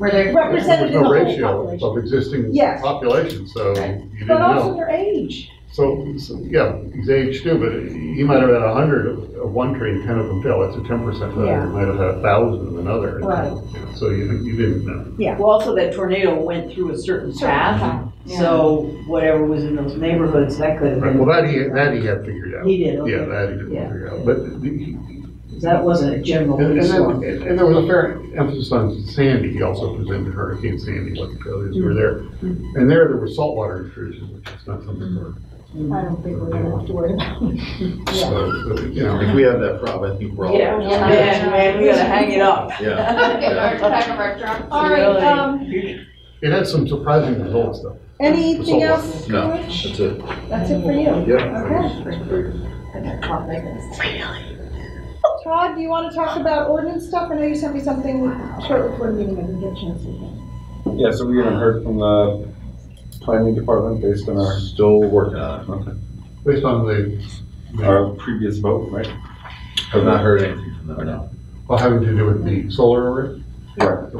Speaker 2: Where they're.
Speaker 1: Represented in the
Speaker 4: was no
Speaker 1: whole
Speaker 4: ratio
Speaker 1: population.
Speaker 4: of existing
Speaker 1: Yes.
Speaker 4: population, so
Speaker 2: Right.
Speaker 4: you didn't
Speaker 1: But also
Speaker 4: know.
Speaker 1: their age.
Speaker 4: So, so, yeah, he's aged too, but he might have had a hundred of, of one tree and ten of them fell, that's a ten percent failure.
Speaker 1: Yeah.
Speaker 4: He might have had a thousand of another. and-
Speaker 1: Right.
Speaker 4: So you, you didn't know. Yeah.
Speaker 3: Well, also that tornado went through a certain
Speaker 1: Certain
Speaker 3: path,
Speaker 1: path,
Speaker 3: so whatever was in those neighborhoods, that could have
Speaker 4: Right,
Speaker 3: been.
Speaker 4: well, that he, that he had figured out.
Speaker 3: He did,
Speaker 4: Yeah, that he did
Speaker 3: Yeah.
Speaker 4: figure out, but the- he,
Speaker 3: That wasn't a general.
Speaker 4: And, and
Speaker 3: storm.
Speaker 4: then, and there was a fair emphasis on Sandy, he also presented Hurricane Sandy, what the failures were there. And there, there was saltwater intrusion, which is not something we're,
Speaker 1: I don't think we're gonna have to worry about it. Yeah.
Speaker 4: so, so, you know.
Speaker 5: If we have that problem, I think we're all.
Speaker 3: Yeah,
Speaker 2: Yeah.
Speaker 3: man, man, we gotta hang it up.
Speaker 5: Yeah.
Speaker 2: Get our our truck.
Speaker 1: All right,
Speaker 3: Really.
Speaker 1: um,
Speaker 4: It had some surprising results though.
Speaker 1: anything
Speaker 4: Saltwater.
Speaker 1: else,
Speaker 5: No,
Speaker 1: Rich?
Speaker 5: that's it.
Speaker 1: That's it for you?
Speaker 5: Yeah.
Speaker 1: Okay. Todd, do you want to talk about ordinance stuff? I know you sent me something short before the meeting, I didn't get a chance to.
Speaker 7: Yeah, so we haven't heard from the planning department based on our,
Speaker 5: Still working on it.
Speaker 7: okay,
Speaker 4: Based on the, the-
Speaker 7: our previous vote, right?
Speaker 5: Have not heard anything from them, no.
Speaker 4: well, having to do with the solar array?
Speaker 7: Right.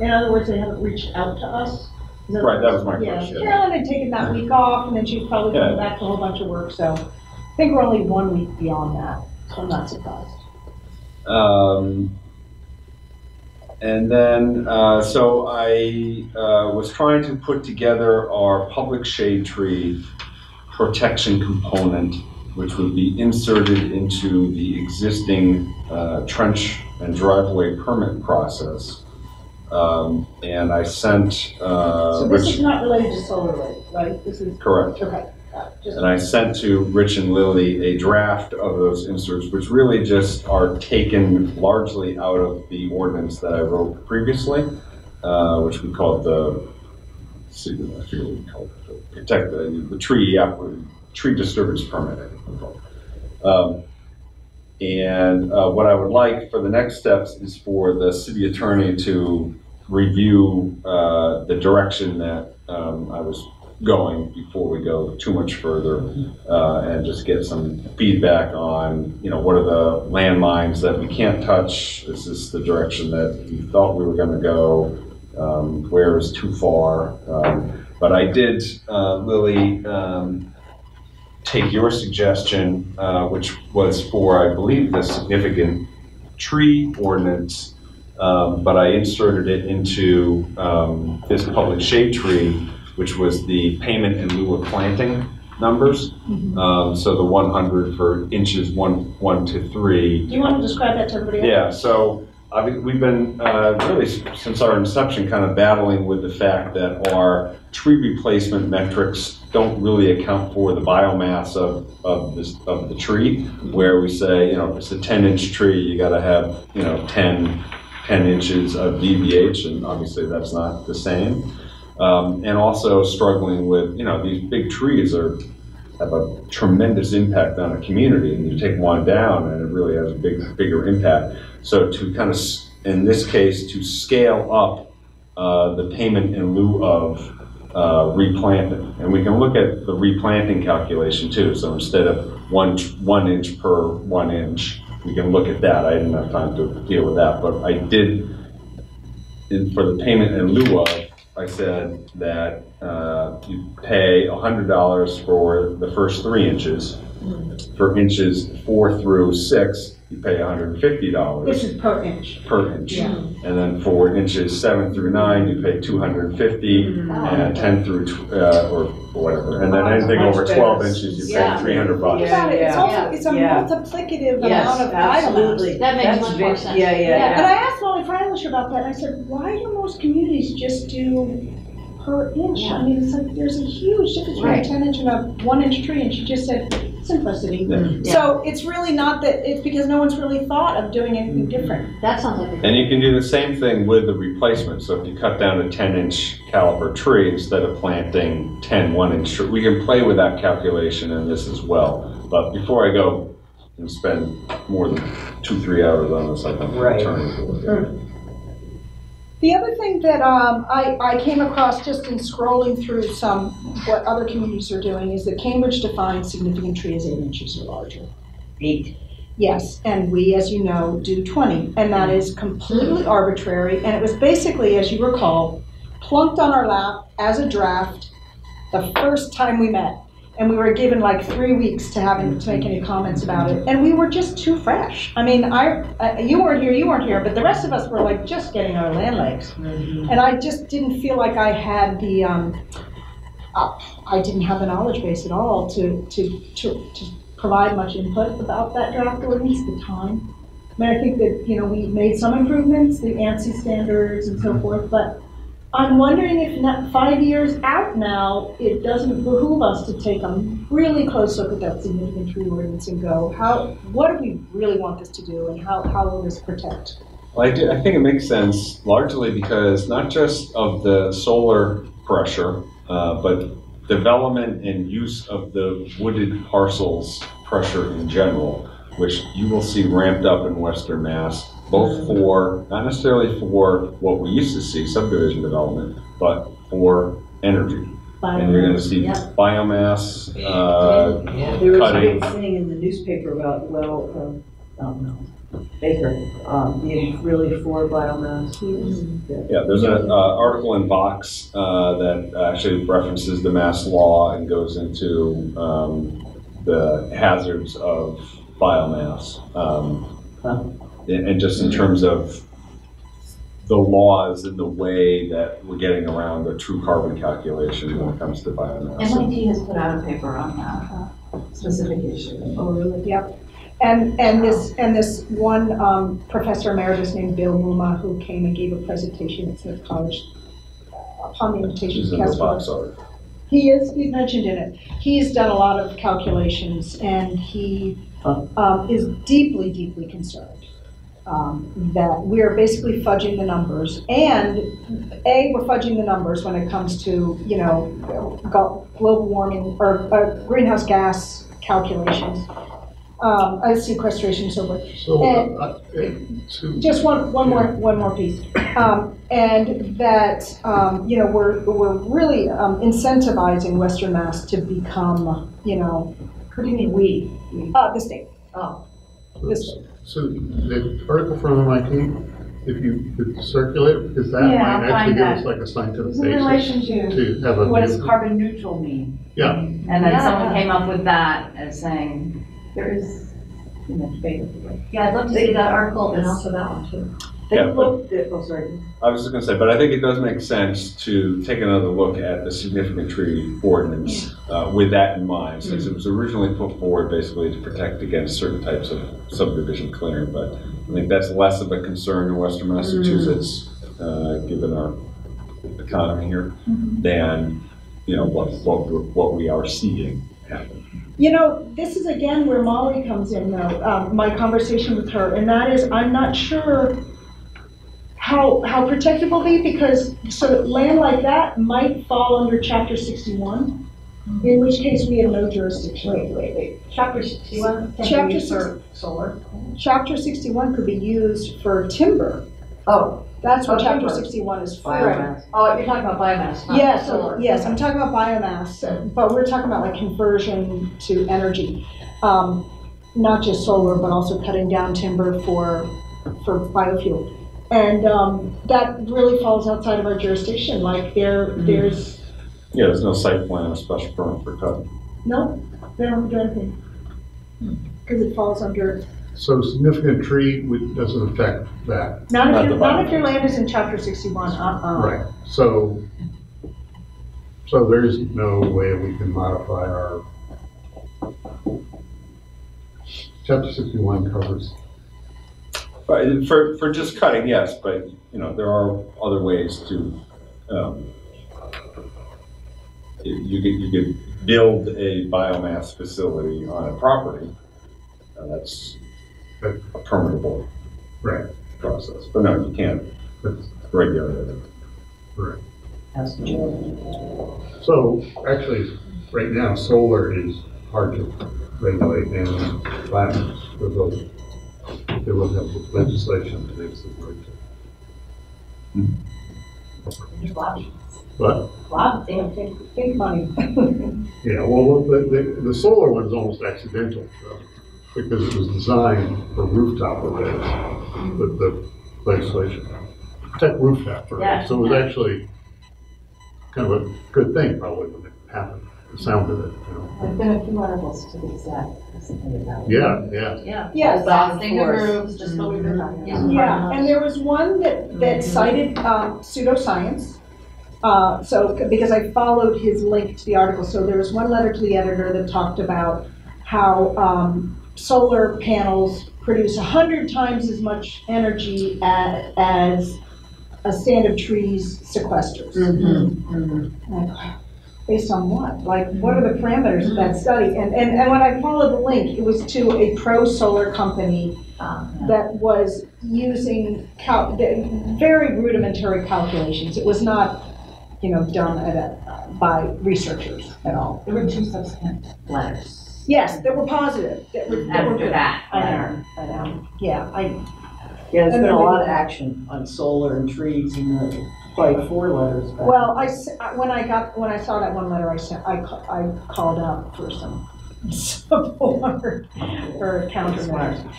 Speaker 1: In other words, they haven't reached out to us? Is
Speaker 7: Right, that was my question.
Speaker 1: Yeah,
Speaker 7: question.
Speaker 1: Carolyn had taken that week off, and then she's probably coming
Speaker 7: Yeah.
Speaker 1: back to a whole bunch of work, so I think we're only one week beyond that, so I'm not surprised.
Speaker 7: Um, and then, uh, so I, uh, was trying to put together our public shade tree protection component, which would be inserted into the existing, uh, trench and driveway permit process. Um, and I sent, uh,
Speaker 1: So this is not related to solar, right? right? This is,
Speaker 7: correct.
Speaker 1: okay,
Speaker 7: And I sent to Rich and Lily a draft of those inserts, which really just are taken largely out of the ordinance that I wrote previously, uh, which we called the, see, I forget what we called it, protect the, the tree, tree disturbance permit. Um, And uh, what I would like for the next steps is for the city attorney to review uh, the direction that um, I was going before we go too much further uh, and just get some feedback on, you know, what are the landmines that we can't touch? Is this the direction that we thought we were going to go? Um, Where is too far? Um, But I did, uh, Lily, um, take your suggestion, uh, which was for, I believe, the significant tree ordinance, um, but I inserted it into um, this public shade tree, which was the payment in lieu of planting numbers. Um, So the 100 for inches one, one to three.
Speaker 1: do you want to describe that to everybody else?
Speaker 7: Yeah, so I mean, we've been uh, really since our inception kind of battling with the fact that our tree replacement metrics don't really account for the biomass of, of this, of the tree, where we say, you know, if it's a 10-inch tree, you gotta have, you know, 10, 10 inches of DBH, and obviously that's not the same. Um, And also struggling with, you know, these big trees are, have a tremendous impact on a community, and you take one down, and it really has a big, bigger impact. So to kind of, in this case, to scale up uh, the payment in lieu of uh, replanting. And we can look at the replanting calculation too. So instead of one, one inch per one inch, we can look at that. I didn't have time to deal with that, but I did, in- for the payment in lieu of, I said that uh, you pay $100 for the first three inches. For inches four through six, you pay $150
Speaker 1: This is per inch.
Speaker 7: per inch.
Speaker 1: Yeah.
Speaker 7: And then for inches seven through nine, you pay two hundred and fifty, and ten through, tw- uh, or whatever. And then anything
Speaker 3: Much
Speaker 7: over
Speaker 3: better.
Speaker 7: twelve inches, you pay
Speaker 3: Yeah.
Speaker 7: three hundred
Speaker 1: Think
Speaker 7: bucks.
Speaker 1: about it, it's
Speaker 3: Yeah,
Speaker 1: also, it's a
Speaker 3: yeah.
Speaker 1: multiplicative
Speaker 3: Yes,
Speaker 1: amount of biomass.
Speaker 3: absolutely.
Speaker 2: That makes
Speaker 3: That's
Speaker 2: much more
Speaker 3: big-
Speaker 2: sense.
Speaker 3: Yeah, yeah,
Speaker 2: Yeah.
Speaker 1: And
Speaker 3: yeah.
Speaker 1: I asked Lily Freilich about that, and I said, why do most communities just do per inch? I mean, it's like, there's a huge difference between a ten inch and a one inch tree, and she just said, simplicity.
Speaker 7: Yeah.
Speaker 1: So it's really not that, it's because no one's really thought of doing anything different.
Speaker 2: That sounds like a.
Speaker 7: And you can do the same thing with the replacement. So if you cut down a ten inch caliber tree instead of planting 10 one inch, tre- we can play with that calculation in this as well. But before I go and spend more than two, three hours on this, I think
Speaker 3: Right.
Speaker 7: return to look at it.
Speaker 1: The other thing that um, I, I came across just in scrolling through some, what other communities are doing, is that Cambridge defines significant tree as eight inches or larger.
Speaker 3: Eight.
Speaker 1: Yes, and we, as you know, do 20, and that is completely arbitrary, and it was basically, as you recall, plunked on our lap as a draft the first time we met, and we were given like three weeks to have, to make any comments about it, and we were just too fresh. I mean, I, uh, you weren't here, you weren't here, but the rest of us were like just getting our land legs. And I just didn't feel like I had the, um, uh, I didn't have the knowledge base at all to, to, to, to provide much input about that draft ordinance, the time. I mean, I think that, you know, we made some improvements, the ANSI standards and so forth, but I'm wondering if five years out now, it doesn't behoove us to take a really close look at that significant tree ordinance and go, how, what do we really want this to do and how, how will this protect?
Speaker 7: Well, I, do, I think it makes sense largely because not just of the solar pressure, uh, but development and use of the wooded parcels pressure in general, which you will see ramped up in Western Mass, both for, not necessarily for what we used to see, subdivision development, but for energy. And you're gonna see
Speaker 2: Yeah.
Speaker 7: biomass, uh,
Speaker 3: There was a
Speaker 7: Cutting.
Speaker 3: big thing in the newspaper about, well, um, oh no, Baker, um, being really for biomass. Yeah.
Speaker 7: Yeah, there's an article in Vox uh, that actually references the mass law and goes into um, the hazards of biomass. um,
Speaker 3: Huh.
Speaker 7: And and just in terms of the laws and the way that we're getting around the true carbon calculation when it comes to biomass.
Speaker 6: MIT has put out a paper on that uh, specific issue.
Speaker 1: Oh, really? Yep. And, and this, and this one um, professor emeritus named Bill Moomaw, who came and gave a presentation at Smith College uh, upon the invitation
Speaker 7: She's
Speaker 1: of
Speaker 7: in the
Speaker 1: Casper.
Speaker 7: Vox.
Speaker 1: He is, he's mentioned in it. He's done a lot of calculations and he
Speaker 3: Huh.
Speaker 1: um, is deeply, deeply concerned um, that we are basically fudging the numbers. And A, we're fudging the numbers when it comes to, you know, global warming or uh, greenhouse gas calculations, um, uh, sequestration and so forth.
Speaker 4: So,
Speaker 1: And-
Speaker 4: uh, uh,
Speaker 1: Just one, one more, one more piece. Um, and that, um, you know, we're, we're really um, incentivizing Western Mass to become, you know,
Speaker 6: What do you mean, we?
Speaker 1: uh, the state,
Speaker 6: Oh,
Speaker 1: this,
Speaker 4: so the article from MIT, if you could circulate, it, because that
Speaker 6: Yeah,
Speaker 4: might
Speaker 6: I'll
Speaker 4: actually
Speaker 6: find
Speaker 4: give
Speaker 6: that.
Speaker 4: us like a scientific
Speaker 6: It in
Speaker 4: basis
Speaker 6: relation to
Speaker 4: to have a.
Speaker 6: what does
Speaker 4: view.
Speaker 6: carbon neutral mean?
Speaker 4: Yeah,
Speaker 6: And then
Speaker 2: Yeah.
Speaker 6: someone came up with that as saying, there is, you know, debate.
Speaker 2: Yeah, I'd love to see that article and also that one too.
Speaker 7: Yeah, but-
Speaker 3: looked at, oh, sorry.
Speaker 7: I was just gonna say, but I think it does make sense to take another look at the significant tree ordinance uh, with that in mind, since it was originally put forward basically to protect against certain types of subdivision clearing, but I think that's less of a concern in western Massachusetts, uh, given our economy here, than, you know, what, what, we're- what we are seeing happen.
Speaker 1: You know, this is again where Molly comes in though, um, my conversation with her, and that is, I'm not sure how, how protected will be, because sort of land like that might fall under chapter sixty-one, in which case we have no jurisdiction.
Speaker 2: Wait, wait, wait. Chapter sixty-one? can be
Speaker 1: Chapter
Speaker 2: used
Speaker 1: six-
Speaker 2: For solar?
Speaker 1: Chapter sixty-one could be used for timber,
Speaker 2: Oh,
Speaker 1: that's what
Speaker 2: Oh,
Speaker 1: chapter
Speaker 2: timber.
Speaker 1: sixty-one is for.
Speaker 3: Biomass.
Speaker 2: oh, you're talking about biomass, not
Speaker 1: Yes,
Speaker 2: solar.
Speaker 1: yes, I'm talking about biomass, but we're talking about like conversion to energy. Um, Not just solar, but also cutting down timber for, for biofuel. And um, that really falls outside of our jurisdiction, like there, there's,
Speaker 7: Yeah, there's no site plan or special permit for cutting.
Speaker 1: no, they don't do anything. Because it falls under,
Speaker 4: so significant tree would- doesn't affect that.
Speaker 1: not
Speaker 7: Not
Speaker 1: if your, not if your land is in chapter sixty-one, uh-uh.
Speaker 4: Right, so, so there's no way we can modify our. Chapter sixty-one covers,
Speaker 7: But for, for just cutting, yes, but, you know, there are other ways to, um, you, you could, you could build a biomass facility on a property, and that's a permeable
Speaker 4: right,
Speaker 7: process, but no, you can't regulate it.
Speaker 4: correct.
Speaker 3: That's.
Speaker 4: So, actually, right now, solar is hard to regulate and Latin, for those, they will have legislation that makes it work.
Speaker 2: There's a lot,
Speaker 4: But,
Speaker 2: a lot of damn things.
Speaker 1: Think money.
Speaker 4: yeah, well, the, the, the solar one is almost accidental, though, because it was designed for rooftop arrays, with the legislation. Protect rooftop arrays, so it was actually kind of a good thing probably when it happened, sound of it, you know.
Speaker 6: There've been a few articles to the exact, recently about. it.
Speaker 4: Yeah, yeah,
Speaker 2: Yeah.
Speaker 1: Yes.
Speaker 2: Blasting the
Speaker 6: Force.
Speaker 2: roofs, just what we've been talking about.
Speaker 1: Yeah, and there was one that, that cited um, pseudoscience. Uh, So, because I followed his link to the article, so there was one letter to the editor that talked about how um, solar panels produce a hundred times as much energy a- as a stand of trees sequesters. Like, Based on what? Like, what are the parameters of that study? And, and, and when I followed the link, it was to a pro-solar company
Speaker 2: Um,
Speaker 1: that was using cal, very rudimentary calculations. It was not, you know, done at a, by researchers at all.
Speaker 6: There were two subsequent letters.
Speaker 1: Yes, that were positive, that were, that were
Speaker 6: After
Speaker 1: good.
Speaker 6: that
Speaker 1: I know, I know, yeah, I,
Speaker 3: Yeah, there's been a lot of action on solar and trees and the, probably four letters back.
Speaker 1: well, I, s- I- when I got, when I saw that one letter, I sent, I, ca- I called out for some support or countermeasures.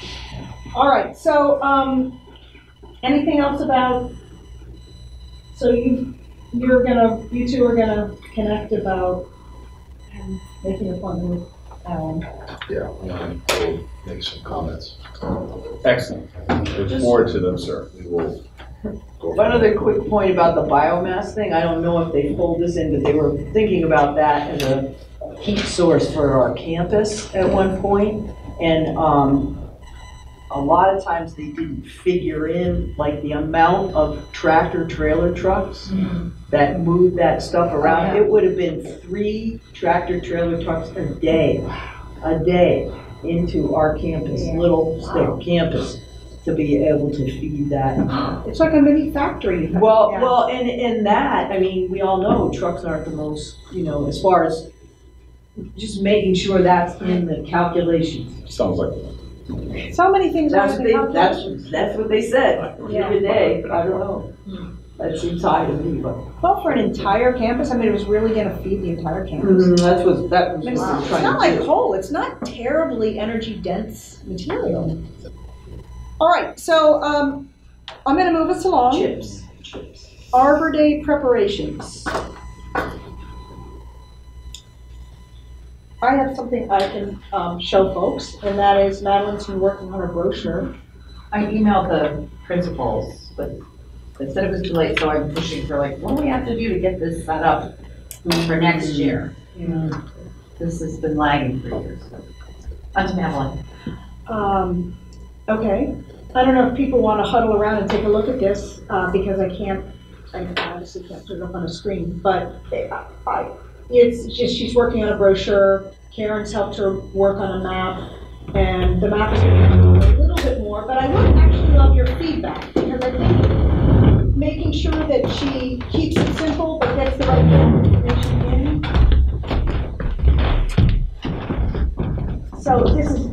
Speaker 1: All right, so, um, anything else about, so you, you're gonna, you two are gonna connect about making a appointment with Alan.
Speaker 5: Yeah, and we'll make some comments.
Speaker 7: Excellent. Look forward to them, sir.
Speaker 5: We will go.
Speaker 3: One other quick point about the biomass thing, I don't know if they pulled this in, but they were thinking about that as a heat source for our campus at one point. And, um, a lot of times they didn't figure in like the amount of tractor trailer trucks mm-hmm. that moved that stuff around. It would have been three tractor trailer trucks a day, a day into our campus, little state campus, to be able to feed that.
Speaker 1: It's like a mini factory.
Speaker 3: Well,
Speaker 1: Yeah.
Speaker 3: well, and, and that, I mean, we all know trucks aren't the most, you know, as far as just making sure that's in the calculations.
Speaker 7: Sounds like.
Speaker 1: So many things
Speaker 3: That's
Speaker 1: are
Speaker 3: what they, that's, that's what they said, the
Speaker 1: Yeah.
Speaker 3: other day, I don't know. That seems high to me, but.
Speaker 1: Well, for an entire campus, I mean, it was really gonna feed the entire campus.
Speaker 3: That's what, that
Speaker 1: I
Speaker 3: was
Speaker 1: mean,
Speaker 3: what
Speaker 1: It's
Speaker 3: I'm
Speaker 1: it's
Speaker 3: trying
Speaker 1: not
Speaker 3: to
Speaker 1: like
Speaker 3: do.
Speaker 1: coal, it's not terribly energy dense material. All right, so, um, I'm gonna move us along.
Speaker 3: Chips, chips.
Speaker 1: Arbor Day preparations. I have something I can, um, show folks, and that is Madeline's been working on a brochure.
Speaker 6: I emailed the principals, but they said it was too late, so I'm pushing for like, what do we have to do to get this set up for next year? This has been lagging for years. Onto Madeline.
Speaker 1: Um, okay, I don't know if people wanna huddle around and take a look at this, uh, because I can't, I obviously can't put it up on a screen, but I, I- it's just, she's working on a brochure, Karen's helped her work on a map, and the map is gonna be a little bit more, but I would actually love your feedback, because I think making sure that she keeps it simple, but gets the right information in. So this is,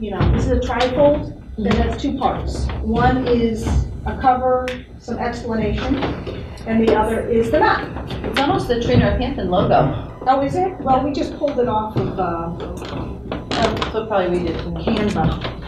Speaker 1: you know, this is a trifold that has two parts. One is a cover, some explanation, and the other is the map.
Speaker 2: It's almost the Tree Northampton logo.
Speaker 1: Oh, is it? Well, we just pulled it off of, uh,
Speaker 2: So probably we did
Speaker 1: Canva.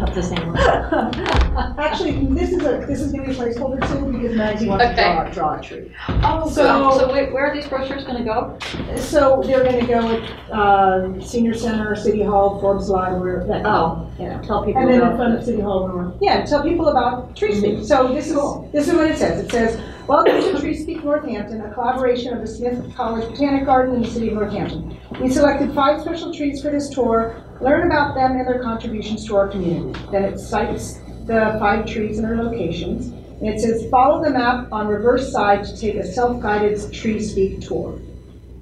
Speaker 2: That's the same one.
Speaker 1: Actually, this is a, this is gonna be a placeholder too, because Maggie wants to draw, draw a tree.
Speaker 2: Oh,
Speaker 1: So-
Speaker 2: so, where, where are these brochures gonna go?
Speaker 1: So they're gonna go with, uh, Senior Center, City Hall, Forbes Library, that,
Speaker 2: Oh,
Speaker 1: yeah.
Speaker 2: tell people
Speaker 1: And then in
Speaker 2: about.
Speaker 1: front of City Hall, North. Yeah, tell people about Tree Speak. So this is, this is what it says. It says, welcome to Tree Speak Northampton, a collaboration of the Smith College Botanic Garden and the City of Northampton. We selected five special trees for this tour, learn about them and their contributions to our community. Then it cites the five trees and their locations. And it says, follow the map on reverse side to take a self-guided Tree Speak tour.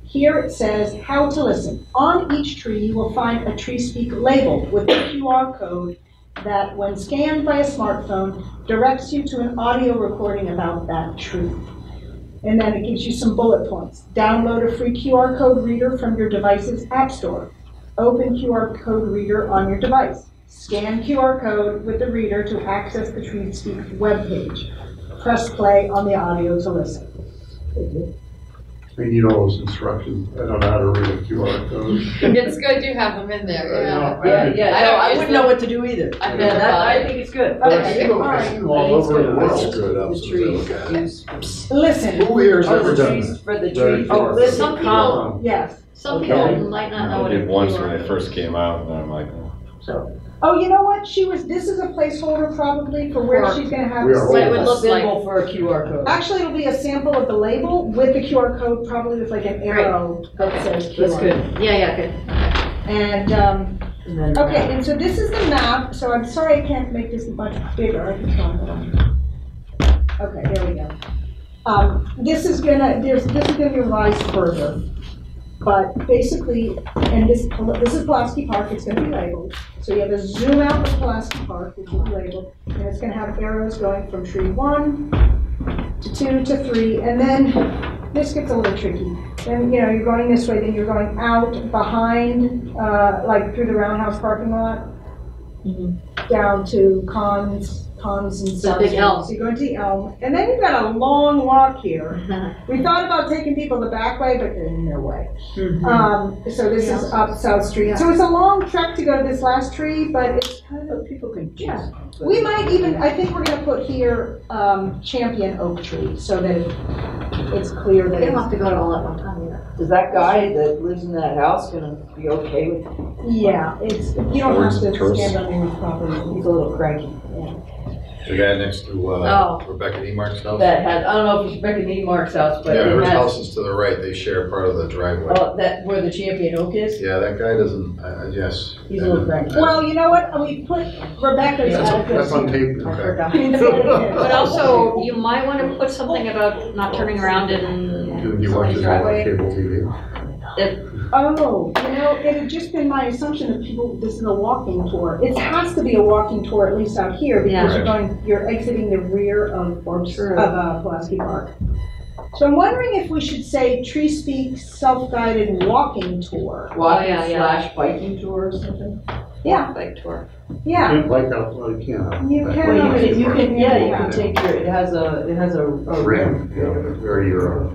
Speaker 1: Here it says how to listen. On each tree, you will find a Tree Speak label with a QR code that, when scanned by a smartphone, directs you to an audio recording about that truth. And then it gives you some bullet points. Download a free QR code reader from your device's app store. Open QR code reader on your device. Scan QR code with the reader to access the Tree Speak webpage. Press play on the audio to listen.
Speaker 4: I need all those instructions. I don't know how to read a QR code.
Speaker 2: It's good you have them in there, yeah.
Speaker 3: Yeah, yeah,
Speaker 2: I don't
Speaker 3: I wouldn't
Speaker 2: them.
Speaker 3: know what to do either.
Speaker 2: I've
Speaker 3: Yeah, that, I think it's good.
Speaker 4: I
Speaker 1: Okay,
Speaker 4: see them-
Speaker 1: all
Speaker 4: I see them all over the
Speaker 3: Wow.
Speaker 4: list.
Speaker 5: Screw up
Speaker 3: The
Speaker 5: so they
Speaker 3: trees,
Speaker 5: look at it.
Speaker 3: use-
Speaker 1: Listen,
Speaker 4: Who here has
Speaker 3: Oh,
Speaker 4: ever
Speaker 3: the
Speaker 4: done
Speaker 3: trees
Speaker 4: that?
Speaker 3: for the
Speaker 4: Very
Speaker 3: trees.
Speaker 4: cool.
Speaker 3: Oh, listen,
Speaker 2: Some people-
Speaker 3: comma.
Speaker 1: yes.
Speaker 2: Some
Speaker 3: Okay.
Speaker 2: people might not know
Speaker 7: I
Speaker 2: what a
Speaker 7: did once when
Speaker 2: QR
Speaker 7: it first came out, and I'm like, oh.
Speaker 3: So,
Speaker 1: Oh, you know what? She was, this is a placeholder probably for where
Speaker 2: For-
Speaker 1: she's gonna have.
Speaker 4: We
Speaker 1: a
Speaker 4: are
Speaker 2: What it would look like.
Speaker 3: for a QR code.
Speaker 1: Actually, it'll be a sample of the label with the QR code, probably with like an arrow that
Speaker 2: Okay.
Speaker 1: says QR.
Speaker 3: That's good.
Speaker 2: Yeah, yeah, good.
Speaker 1: And, um,
Speaker 3: And then-
Speaker 1: okay, and so this is the map, so I'm sorry I can't make this much bigger, I can try. Okay, there we go. Um, this is gonna, there's, this is gonna be revised further. But basically, and this, this is Pulaski Park, it's gonna be labeled. So you have a zoom out of Pulaski Park, which will be labeled, and it's gonna have arrows going from tree one to two to three, and then this gets a little tricky. Then, you know, you're going this way, then you're going out behind, uh, like through the roundhouse parking lot, down to Cons, Cons and
Speaker 2: The big elm.
Speaker 1: So you're going to the Elm, and then you've got a long walk here. We thought about taking people the back way, but there's no way.
Speaker 3: Mhm.
Speaker 1: Um, so this is up South Street. So it's a long trek to go to this last tree, but it's kind of,
Speaker 3: But people can choose.
Speaker 1: Yeah. we might even, I think we're gonna put here, um, champion oak tree, so that it's clear that
Speaker 2: They don't have to go to all at one time either.
Speaker 3: Is that guy that lives in that house gonna be okay with,
Speaker 1: yeah, it's, you don't have to stand on your property.
Speaker 3: he's a little cranky.
Speaker 5: The guy next to, uh,
Speaker 2: Oh.
Speaker 5: Rebecca Demark's house?
Speaker 8: That has, I don't know if it's Rebecca Needmark's house, but
Speaker 5: Yeah, her
Speaker 8: has,
Speaker 5: house is to the right, they share part of the driveway.
Speaker 8: oh, that, where the champion oak is,
Speaker 5: Yeah, that guy doesn't, uh, yes.
Speaker 8: he's a little cranky.
Speaker 1: Well, you know what, we put Rebecca's
Speaker 8: Yeah,
Speaker 1: out
Speaker 4: That's on tape.
Speaker 8: I
Speaker 5: Okay.
Speaker 8: forgot.
Speaker 2: But also, you might want to put something about not turning around in
Speaker 4: You watch
Speaker 2: somebody's
Speaker 4: it on
Speaker 2: driveway.
Speaker 4: cable TV.
Speaker 1: Oh, you know, it had just been my assumption that people, this is a walking tour. It has to be a walking tour, at least out here, because
Speaker 5: Yeah.
Speaker 1: you're going, you're exiting the rear of, of
Speaker 2: True.
Speaker 1: uh, Pulaski Park. So I'm wondering if we should say Tree Speak Self-Guided Walking Tour.
Speaker 8: Walking
Speaker 2: yeah, yeah.
Speaker 8: slash biking tour or something.
Speaker 1: Yeah,
Speaker 2: Bike tour.
Speaker 1: yeah,
Speaker 4: Can't like out, well, you can't.
Speaker 1: you
Speaker 8: Well,
Speaker 1: can.
Speaker 8: you can, you can, yeah, you can take your, it has a, it has a. a
Speaker 4: Rim, you know, very, uh,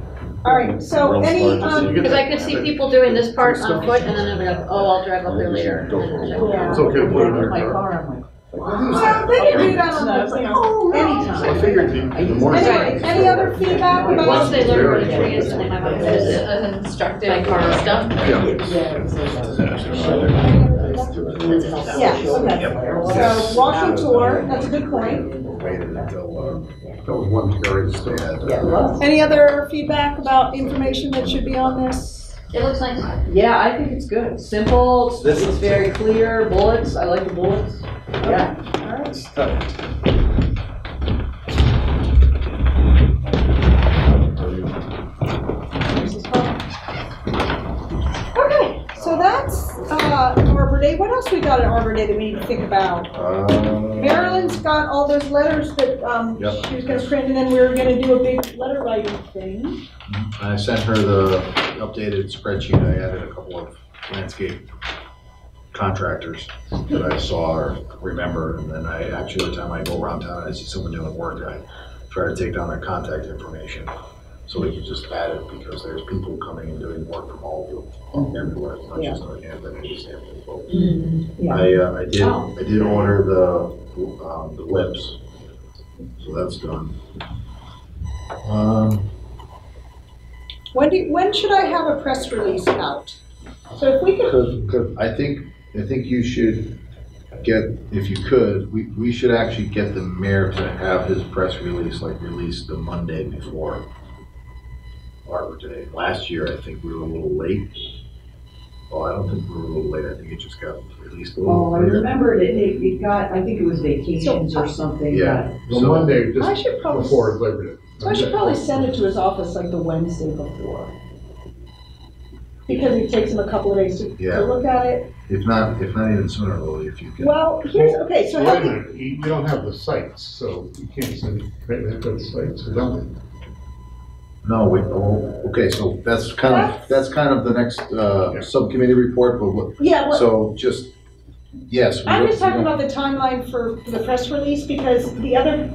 Speaker 1: All right, so any, um,
Speaker 2: Because I could see people doing this part on foot and then they'll be like, oh, I'll drive up there later.
Speaker 7: Go for.
Speaker 1: Yeah.
Speaker 4: It's okay to put it in
Speaker 8: With
Speaker 4: your
Speaker 8: my
Speaker 4: car.
Speaker 8: car, I'm like.
Speaker 1: well, they can do that on the, you know,
Speaker 4: I
Speaker 1: anytime.
Speaker 4: figured the, the more.
Speaker 1: Anyway, any other feedback
Speaker 2: Once
Speaker 1: about?
Speaker 2: they learn what a tree is, then they might want to use it as instructive car stuff.
Speaker 4: Yeah.
Speaker 8: Yeah,
Speaker 1: Yeah, okay. So walking tour, that's a good point.
Speaker 5: Waited until,
Speaker 4: That was one carriage
Speaker 5: uh,
Speaker 4: still.
Speaker 5: they had,
Speaker 8: Yeah, well,
Speaker 1: Any other feedback about information that should be on this?
Speaker 2: It looks nice.
Speaker 8: yeah, I think it's good. Simple, it's,
Speaker 7: This
Speaker 8: it's
Speaker 7: is-
Speaker 8: very clear, bullets, I like the bullets. Yeah.
Speaker 7: All right. tough.
Speaker 1: Okay, so that's, uh, Arbor Day. What else we got at Arbor Day that we need to think about?
Speaker 5: uh,
Speaker 1: Marilyn's got all those letters that, um,
Speaker 5: Yep.
Speaker 1: she was gonna print, and then we were gonna do a big letter writing thing.
Speaker 5: I sent her the updated spreadsheet, I added a couple of landscape contractors that I saw or remember, and then I, actually, every time I go around town, and I see someone doing work, I try to take down their contact information, so we can just add it, because there's people coming and doing work from all over, everywhere, it's not just Northampton, it's Hampton folks.
Speaker 8: Yeah.
Speaker 5: I, uh, I did,
Speaker 2: Oh.
Speaker 5: I did order the, um, the whips, so that's done. Um,
Speaker 1: When do, when should I have a press release out? So if we could,
Speaker 5: I think, I think you should get, if you could, we, we should actually get the mayor to have his press release, like, released the Monday before Arbor Day. Last year, I think we were a little late. Oh, I don't think we were a little late, I think it just got released a little
Speaker 8: Oh, I
Speaker 5: later.
Speaker 8: remembered it, it, it got, I think it was vacations or something.
Speaker 5: Yeah.
Speaker 4: The
Speaker 5: So-
Speaker 4: Monday,
Speaker 1: I
Speaker 4: just
Speaker 1: should probably,
Speaker 4: before Labor Day.
Speaker 1: so I should probably send it to his office like the Wednesday before. Because it takes him a couple of days to,
Speaker 5: Yeah.
Speaker 1: to look at it.
Speaker 5: If not, if not even sooner, Lily, if you can.
Speaker 1: Well, here's, okay, so
Speaker 4: Wait a
Speaker 1: me,
Speaker 4: minute, you, you don't have the sites, so you can't send, they have the sites, so don't.
Speaker 5: No, we, oh, okay, so that's kind of, that's kind of the next, uh, subcommittee report, but what,
Speaker 1: yeah, well,
Speaker 5: so just, yes. we
Speaker 1: I'm just talking about the timeline for, for the press release, because the other,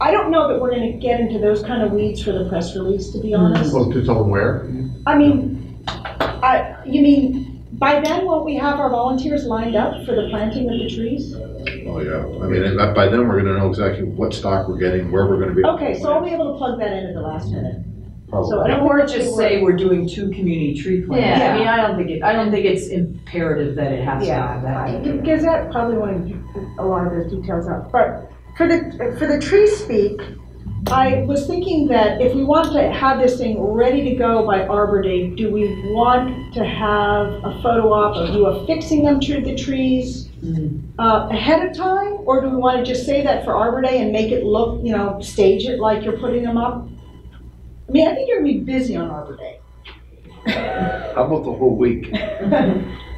Speaker 1: I don't know that we're gonna get into those kind of weeds for the press release, to be honest.
Speaker 4: Well, to tell them where?
Speaker 1: I mean, I, you mean, by then, won't we have our volunteers lined up for the planting of the trees?
Speaker 5: Oh, yeah, I mean, by then, we're gonna know exactly what stock we're getting, where we're gonna be.
Speaker 1: Okay, so I'll be able to plug that in at the last minute. So I
Speaker 5: Probably.
Speaker 1: don't
Speaker 8: Or
Speaker 1: want to
Speaker 8: just say we're doing two community tree plants.
Speaker 2: Yeah.
Speaker 8: I mean, I don't think it, I don't think it's imperative that it has to have that.
Speaker 1: Because that probably won't a lot of those details out. But for the, for the tree speak, I was thinking that if we want to have this thing ready to go by Arbor Day, do we want to have a photo op of you affixing them to the trees
Speaker 8: Mm.
Speaker 1: uh, ahead of time? Or do we want to just say that for Arbor Day and make it look, you know, stage it like you're putting them up? I mean, I think you're gonna be busy on Arbor Day.
Speaker 5: How about the whole week?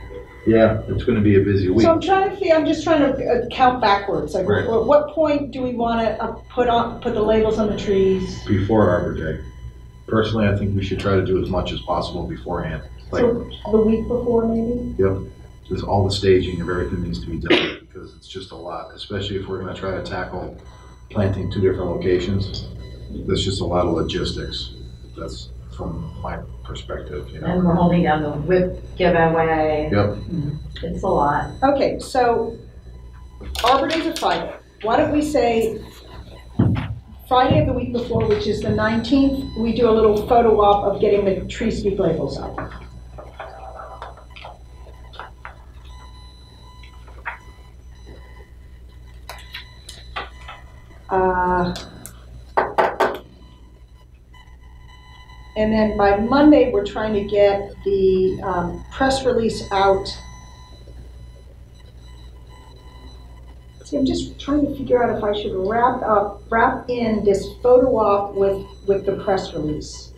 Speaker 5: Yeah, it's gonna be a busy week.
Speaker 1: So I'm trying to feel, I'm just trying to uh, count backwards, like,
Speaker 5: Right.
Speaker 1: at what point do we want to put on, put the labels on the trees?
Speaker 5: Before Arbor Day. Personally, I think we should try to do as much as possible beforehand. Like,
Speaker 1: So the week before, maybe?
Speaker 5: yep, there's all the staging of everything needs to be done, because it's just a lot, especially if we're gonna try to tackle planting two different locations. There's just a lot of logistics. That's from my perspective, you know.
Speaker 6: And we're holding down the whip giveaway.
Speaker 5: Yep. Mm-hmm.
Speaker 6: It's a lot.
Speaker 1: Okay, so Arbor Day's a Friday. Why don't we say Friday of the week before, which is the 19th, we do a little photo op of getting the tree speak labels up. Uh, And then by Monday, we're trying to get the um, press release out. See, I'm just trying to figure out if I should wrap up, wrap in this photo op with, with the press release.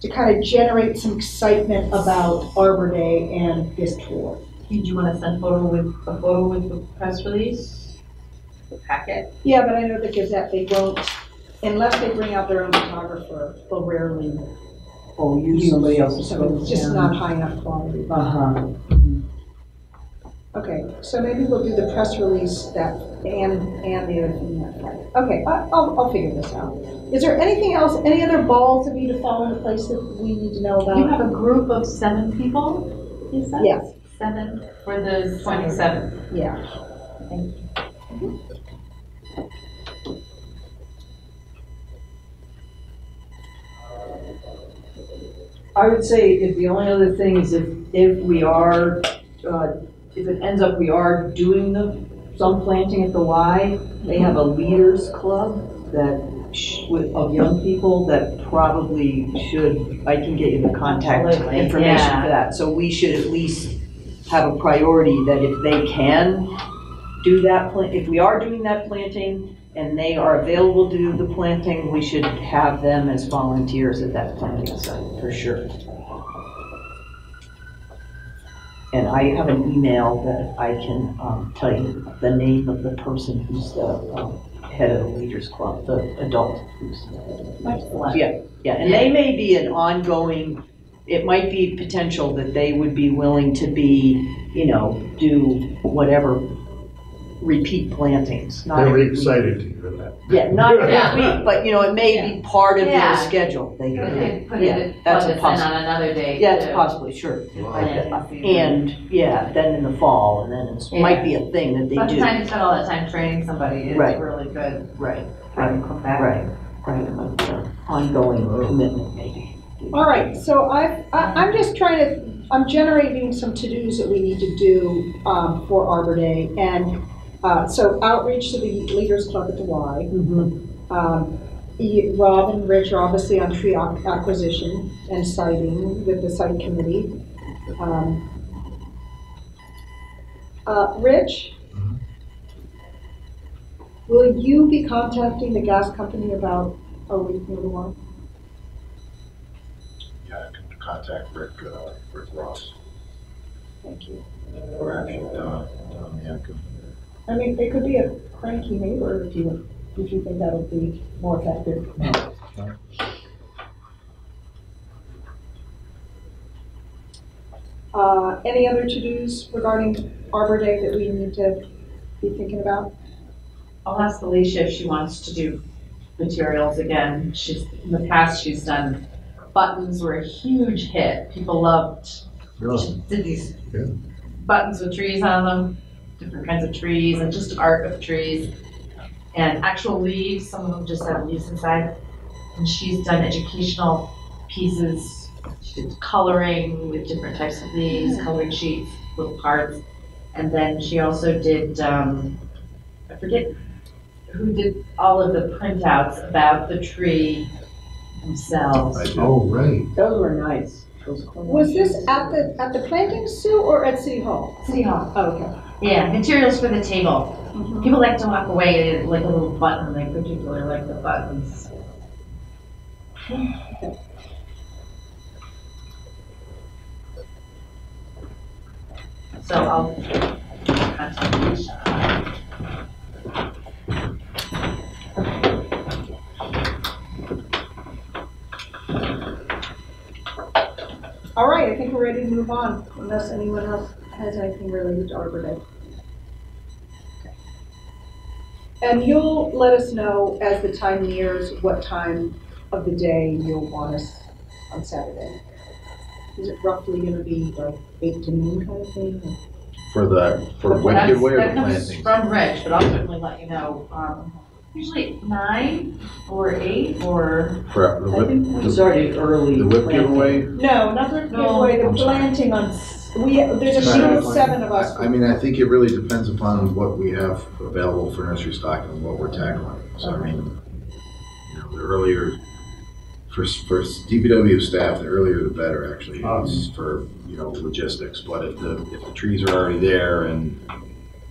Speaker 1: To kind of generate some excitement about Arbor Day and this tour.
Speaker 6: Do you want to send photo with, a photo with the press release? The packet?
Speaker 1: Yeah, but I know the Gazette, they won't, unless they bring out their own photographer, they'll rarely,
Speaker 3: Or use somebody else's
Speaker 1: so it's just not high enough quality.
Speaker 3: Uh-huh.
Speaker 1: Okay, so maybe we'll do the press release that, and, and the other thing that Friday. Okay, I- I'll, I'll figure this out. Is there anything else, any other balls that need to fall into place that we need to know about?
Speaker 6: You have a group of seven people, you said?
Speaker 1: Yes,
Speaker 6: Seven for the twenty-seventh.
Speaker 1: yeah.
Speaker 3: I would say if the only other thing is if, if we are, uh, if it ends up we are doing the, some planting at the Y, they have a leaders club that, sh- with, of young people that probably should, I can get you the contact
Speaker 6: Absolutely,
Speaker 3: information
Speaker 6: yeah.
Speaker 3: for that. So we should at least have a priority that if they can do that, plant, if we are doing that planting and they are available to do the planting, we should have them as volunteers at that planting site, for sure. And I have an email that I can um, tell you the name of the person who's the um, head of the Leaders Club, the adult who's. Yeah, yeah, and they may be an ongoing, it might be potential that they would be willing to be, you know, do whatever, repeat plantings, not
Speaker 4: They'll
Speaker 3: every
Speaker 4: be
Speaker 3: week.
Speaker 4: excited to hear that.
Speaker 3: Yeah, not
Speaker 6: Yeah.
Speaker 3: every week, but, you know, it may be part of their
Speaker 6: Yeah.
Speaker 3: schedule. They
Speaker 6: We could put
Speaker 3: yeah,
Speaker 6: it,
Speaker 3: that's
Speaker 6: plug
Speaker 3: a
Speaker 6: this in
Speaker 3: possi-
Speaker 6: on another day.
Speaker 3: Yeah, it's
Speaker 6: too.
Speaker 3: possibly, sure.
Speaker 6: Planting season.
Speaker 3: And, yeah, then in the fall, and then it might be a thing that
Speaker 6: By
Speaker 3: they
Speaker 6: the
Speaker 3: do.
Speaker 6: time you spend all that time training somebody, it's
Speaker 3: Right.
Speaker 6: really good.
Speaker 3: Right,
Speaker 6: Having them come back.
Speaker 3: right, right, uh, ongoing commitment maybe.
Speaker 1: All right, so I, I, I'm just trying to, I'm generating some to-dos that we need to do, um, for Arbor Day. And, uh, so outreach to the Leaders Club at the Y. Um, Rob and Rich are obviously on tree acquisition and siting with the site committee. Um, Uh, Rich? Will you be contacting the gas company about a week near the one?
Speaker 5: Yeah, I can contact Rick, uh, Rick Ross,
Speaker 1: Thank you.
Speaker 5: or actually, Don, Don Yanko.
Speaker 1: I mean, it could be a cranky neighbor if you, if you think that'll be more effective. Uh, any other to-dos regarding Arbor Day that we need to be thinking about?
Speaker 6: I'll ask Alicia if she wants to do materials again. She's, in the past, she's done, buttons were a huge hit. People loved, she did these
Speaker 4: Yeah.
Speaker 6: buttons with trees on them, different kinds of trees and just art of trees. And actual leaves, some of them just have leaves inside. And she's done educational pieces. She did coloring with different types of leaves, coloring sheets, little cards. And then she also did, um, I forget who did all of the printouts about the tree themselves.
Speaker 5: I.
Speaker 4: Oh, right.
Speaker 3: Those were nice. Those corners.
Speaker 1: Was this at the, at the planting, Sue, or at City Hall?
Speaker 6: City Hall.
Speaker 1: Oh, okay.
Speaker 6: Yeah, materials for the table.
Speaker 1: Mhm.
Speaker 6: People like to walk away like a little button, they particularly like the buttons. So I'll contact Alicia.
Speaker 1: All right, I think we're ready to move on, unless anyone else has anything related to Arbor Day. And you'll let us know as the time nears, what time of the day you'll want us on Saturday. Is it roughly gonna be like eight to noon kind of thing? or-
Speaker 5: For the, for
Speaker 6: That's-
Speaker 5: Wicked Way or the
Speaker 6: That comes
Speaker 5: planting?
Speaker 6: from Rich, but I'll certainly let you know, um, usually nine or eight or,
Speaker 5: For the
Speaker 3: I
Speaker 5: whip,
Speaker 3: think we
Speaker 5: the
Speaker 3: started early.
Speaker 5: the whip
Speaker 3: planting.
Speaker 5: giveaway?
Speaker 1: No, not the giveaway, the
Speaker 5: I'm sorry.
Speaker 1: planting on, s- we, there's a sheet of seven of us.
Speaker 5: I I mean, I think it really depends upon what we have available for nursery stock and what we're tackling. So I mean, you know, the earlier For, for DPW staff, the earlier the better, actually,
Speaker 4: Ah.
Speaker 5: for, you know, logistics. But if the, if the trees are already there and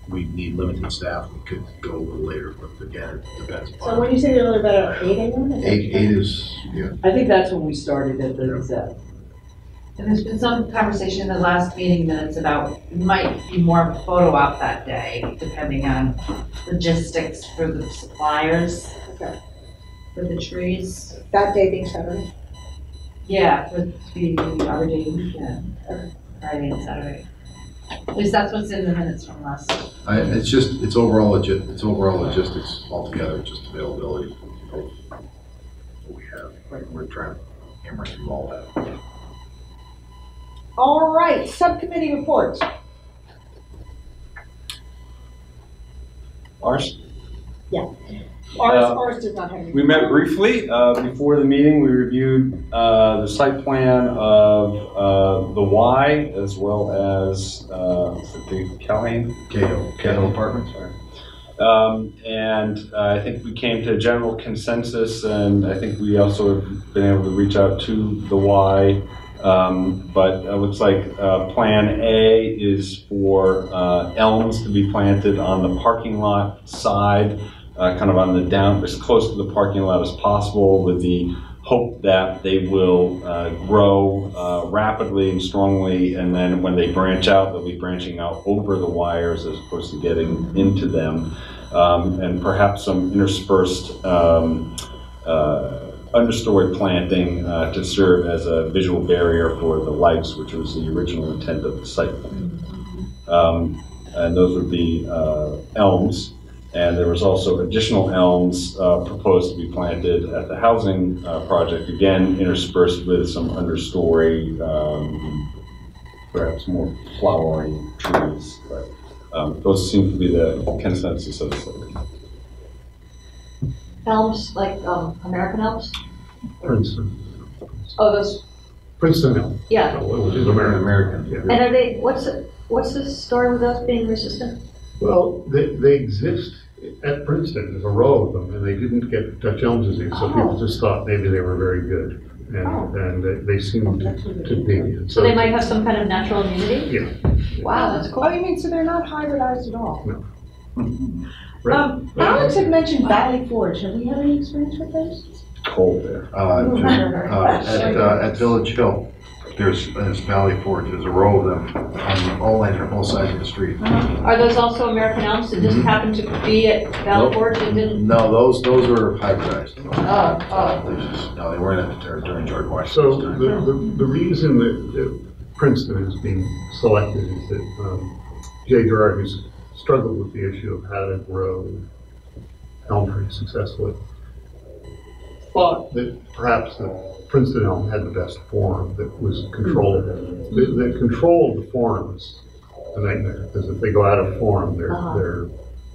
Speaker 5: we need limited staff, we could go a little later, but again, it depends
Speaker 1: So
Speaker 5: upon.
Speaker 1: when you say you're about eight AM? is that-
Speaker 5: Eight, eight is, yeah,
Speaker 8: I think that's when we started at the Gazette.
Speaker 6: And there's been some conversation in the last meeting minutes about, might be more of a photo op that day, depending on logistics for the suppliers.
Speaker 1: Okay.
Speaker 6: For the trees.
Speaker 1: That day being Saturday.
Speaker 6: Yeah, for the to be Arbor Day weekend, Friday and Saturday. At least that's what's in the minutes from last.
Speaker 5: I, it's just, it's overall logi, it's overall logistics altogether, just availability of what we have. Like, we're trying to hammer through all that.
Speaker 1: All right, subcommittee reports.
Speaker 7: Ours?
Speaker 1: Ours,
Speaker 7: Uh,
Speaker 1: ours does not have any.
Speaker 7: We met briefly, uh, before the meeting, we reviewed, uh, the site plan of, uh, the Y as well as, uh, the Callahan?
Speaker 5: Cahill, Cahill Apartments.
Speaker 7: Um, and uh, I think we came to a general consensus, and I think we also have been able to reach out to the Y. Um, but it looks like uh, Plan A is for uh, elms to be planted on the parking lot side, uh, kind of on the down, as close to the parking lot as possible, with the hope that they will uh, grow uh, rapidly and strongly, and then when they branch out, they'll be branching out over the wires as opposed to getting into them. Um, and perhaps some interspersed um, uh, understory planting uh, to serve as a visual barrier for the lights, which was the original intent of the site plan. Um, and those would be uh, elms. And there was also additional elms uh, proposed to be planted at the housing uh, project, again interspersed with some understory, um, perhaps more flowering trees. But um, those seem to be the consensus of the study.
Speaker 2: Elms, like, um, American elms?
Speaker 4: Princeton,
Speaker 2: Oh, those,
Speaker 4: Princeton Hill,
Speaker 2: yeah.
Speaker 4: which is American.
Speaker 5: American.
Speaker 4: Yeah.
Speaker 2: And are they, what's, the- what's the story with those being resistant?
Speaker 4: Well, they, they exist at Princeton, there's a row of them, and they didn't get Dutch elm disease, so people just thought maybe they were very good. And, and they- they seem to, to be. And
Speaker 2: So they might have some kind of natural immunity?
Speaker 4: Yeah.
Speaker 2: Wow, that's cool.
Speaker 1: Oh, you mean, so they're not hybridized at all?
Speaker 4: Right.
Speaker 1: Um, Alex had mentioned Valley Forge. Have we had any experience with those?
Speaker 7: Cold there.
Speaker 5: Uh, uh, at, uh, at Village Hill, there's, there's Valley Forge, there's a row of them on all ends, both sides of the street.
Speaker 2: Are those also American elms that just happened to be at Valley
Speaker 5: Nope.
Speaker 2: Forge and didn't?
Speaker 5: No, those, those are hybridized.
Speaker 2: Oh, oh.
Speaker 5: They just, no, they weren't at the, ter- during George
Speaker 4: So
Speaker 5: Washington's
Speaker 4: the,
Speaker 5: time.
Speaker 4: the, the reason that that Princeton is being selected is that um, Jay Gerard has struggled with the issue of how to grow elm trees successfully. Thought that perhaps the Princeton elm had the best form that was controllable. The, the control of the form is a nightmare, because if they go out of form, they're,
Speaker 2: Uh-huh.
Speaker 4: they're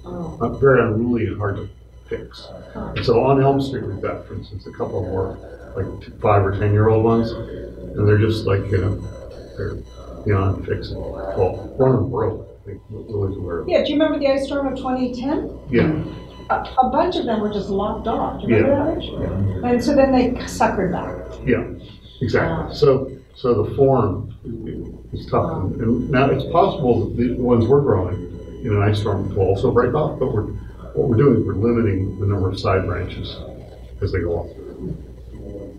Speaker 2: Oh.
Speaker 4: very unruly and hard to fix. And so on Elm Street, we've got, for instance, a couple of more, like t- five or 10-year-old ones, and they're just like, you know, they're beyond fixing. Well, one of them broke, think, Lily's aware of it.
Speaker 1: Yeah, do you remember the ice storm of 2010?
Speaker 4: Yeah,
Speaker 1: A, a bunch of them were just locked off. Do you remember that, Rich? And so then they suckered back.
Speaker 4: yeah, exactly. So, so the form is tough. And- And now it's possible that the ones we're growing in an ice storm will also break off, but we're, what we're doing is we're limiting the number of side branches as they go off.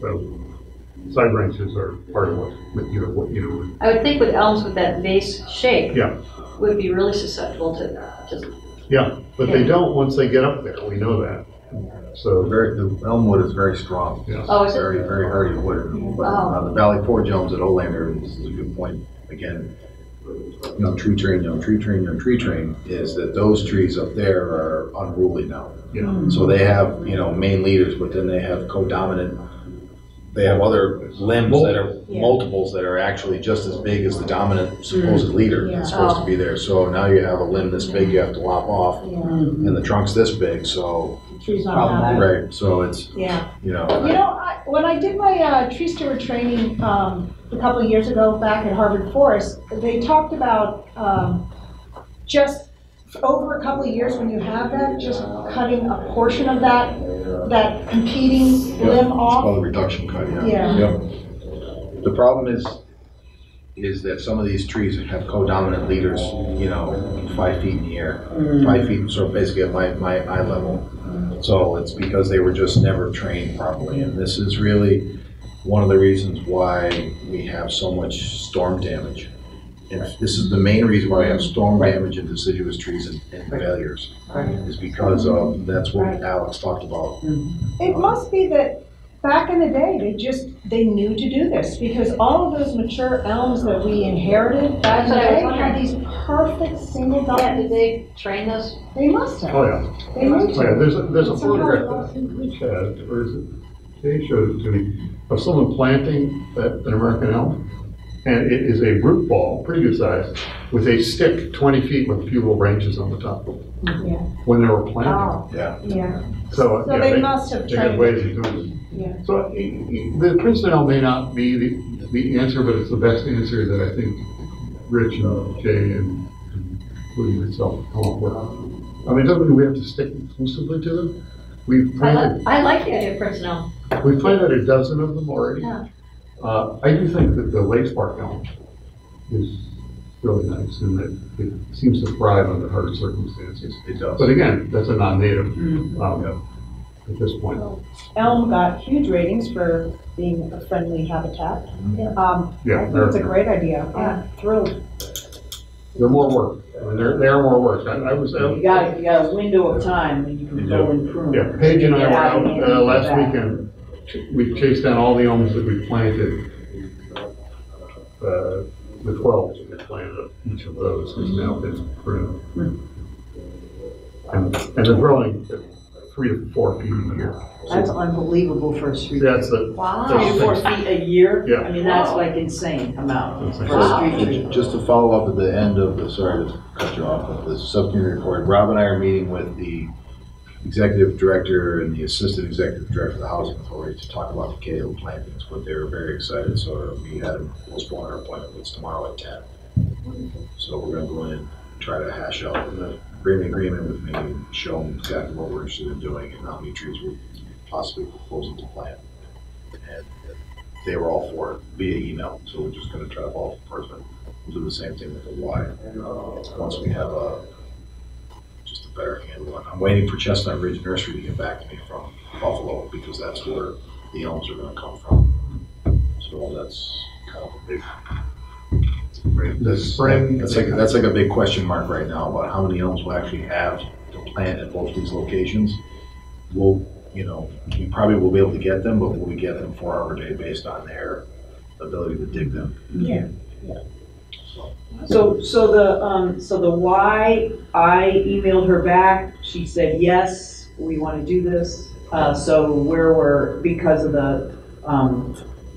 Speaker 4: So side branches are part of what, you know, what, you know,
Speaker 2: I would think with elms with that vase shape.
Speaker 4: Yeah.
Speaker 2: Would be really susceptible to just,
Speaker 4: Yeah, but they don't once they get up there, we know that. So,
Speaker 5: Very, the elmwood is very strong.
Speaker 4: Yeah.
Speaker 2: oh, is it?
Speaker 5: Very, very hardy wood. But, uh, the Valley Forge elms at Olander is is a good point. Again, young tree train, young tree train, young tree train, is that those trees up there are unruly now.
Speaker 4: yeah,
Speaker 5: So they have, you know, main leaders, but then they have co-dominant, they have other limbs that are
Speaker 1: Yeah.
Speaker 5: multiples that are actually just as big as the dominant supposed leader that's supposed to be there. So now you have a limb this big you have to lop off, and the trunk's this big, so,
Speaker 1: Trees not happy.
Speaker 5: right, so it's,
Speaker 1: Yeah.
Speaker 5: you know.
Speaker 1: You know, I, when I did my uh, tree steward training um, a couple of years ago back at Harvard Forest, they talked about um, just over a couple of years, when you have that, just cutting a portion of that, that competing limb
Speaker 5: It's
Speaker 1: off.
Speaker 5: called a reduction cut, yeah.
Speaker 1: Yeah.
Speaker 5: Yep. The problem is, is that some of these trees have co-dominant leaders, you know, five feet in the air. Mm. Five feet, so basically at my, my eye level. So it's because they were just never trained properly, and this is really one of the reasons why we have so much storm damage. And this is the main reason why we have storm damage and deciduous trees and, and failures. Is because of, that's what Alex talked about. Mm-hmm.
Speaker 1: It um, must be that back in the day, they just, they knew to do this, because all of those mature elms that we inherited back in the
Speaker 2: That's what I
Speaker 1: day had these perfect single
Speaker 2: Yeah,
Speaker 1: dots.
Speaker 2: did they train those?
Speaker 1: They must have.
Speaker 4: Oh, yeah.
Speaker 1: They must
Speaker 4: Oh, yeah,
Speaker 1: have.
Speaker 4: there's a, there's a
Speaker 1: Somehow
Speaker 4: photograph that Rich had, or is it, Jay showed it to me, of someone planting that- an American elm. And it is a root ball, pretty good size, with a stick twenty feet with a few little branches on the top.
Speaker 1: Yeah.
Speaker 4: When they were planting.
Speaker 1: Oh,
Speaker 5: Yeah.
Speaker 1: yeah.
Speaker 4: So,
Speaker 1: So
Speaker 4: yeah,
Speaker 1: they
Speaker 4: they,
Speaker 1: must have
Speaker 4: they had
Speaker 1: trained.
Speaker 4: ways of doing it.
Speaker 1: Yeah.
Speaker 4: So e- e- the Princeton elm may not be the, the answer, but it's the best answer that I think Rich and Jay and and including myself come up with. I mean, it doesn't mean we have to stick exclusively to them. We've
Speaker 2: I
Speaker 4: planted
Speaker 2: like, I like the idea of Princeton.
Speaker 4: We've planted a dozen of them already.
Speaker 2: Yeah.
Speaker 4: Uh, I do think that the lace bark elm is really nice and that it seems to thrive under hard circumstances.
Speaker 5: It does.
Speaker 4: But again, that's a non-native,
Speaker 1: Mm-hmm.
Speaker 4: um, at this point.
Speaker 1: Elm got huge ratings for being a friendly habitat. Um,
Speaker 4: Yeah,
Speaker 1: I think it's a great idea. I'm thrilled.
Speaker 4: they're more work. I mean, they're, they are more work. I, I was out,
Speaker 3: You got, you got a window of time when you can go and prune.
Speaker 4: yeah, Paige and I were
Speaker 3: out
Speaker 4: out, uh, last
Speaker 3: back.
Speaker 4: weekend. We chased down all the elms that we planted. Uh, the twelve that we planted, each of those has now been pruned. And, and they're growing at three to four feet a year.
Speaker 3: That's unbelievable for a street.
Speaker 4: That's the,
Speaker 2: Wow.
Speaker 3: Three to four feet a year?
Speaker 4: Yeah.
Speaker 3: I mean, that's like insane amount for a
Speaker 2: Wow.
Speaker 3: street tree.
Speaker 5: Just to follow up at the end of the, sorry to cut you off, of the subcommittee report, Rob and I are meeting with the executive director and the assistant executive director of the housing authority to talk about the Cahill plantings, but they were very excited, so we had to postpone our appointment, it's tomorrow at ten. So we're gonna go in and try to hash out the, an agreement with me, and show them exactly what we're interested in doing and how many trees we're possibly proposing to plant. And they were all for it via email, so we're just gonna try to follow the person. We'll do the same thing with the Y, uh, once we have a, just a better handle on. I'm waiting for Chestnut Ridge Nursery to get back to me from Buffalo, because that's where the elms are gonna come from. So that's kind of a big,
Speaker 4: the spring.
Speaker 5: that's like, that's like a big question mark right now about how many elms we'll actually have to plant at both these locations. We'll, you know, we probably will be able to get them, but will we get them for Arbor Day based on their ability to dig them?
Speaker 1: Yeah.
Speaker 5: So,
Speaker 3: So, so the, um, so the Y, I emailed her back, she said, yes, we wanna do this. Uh, so where we're, because of the, um,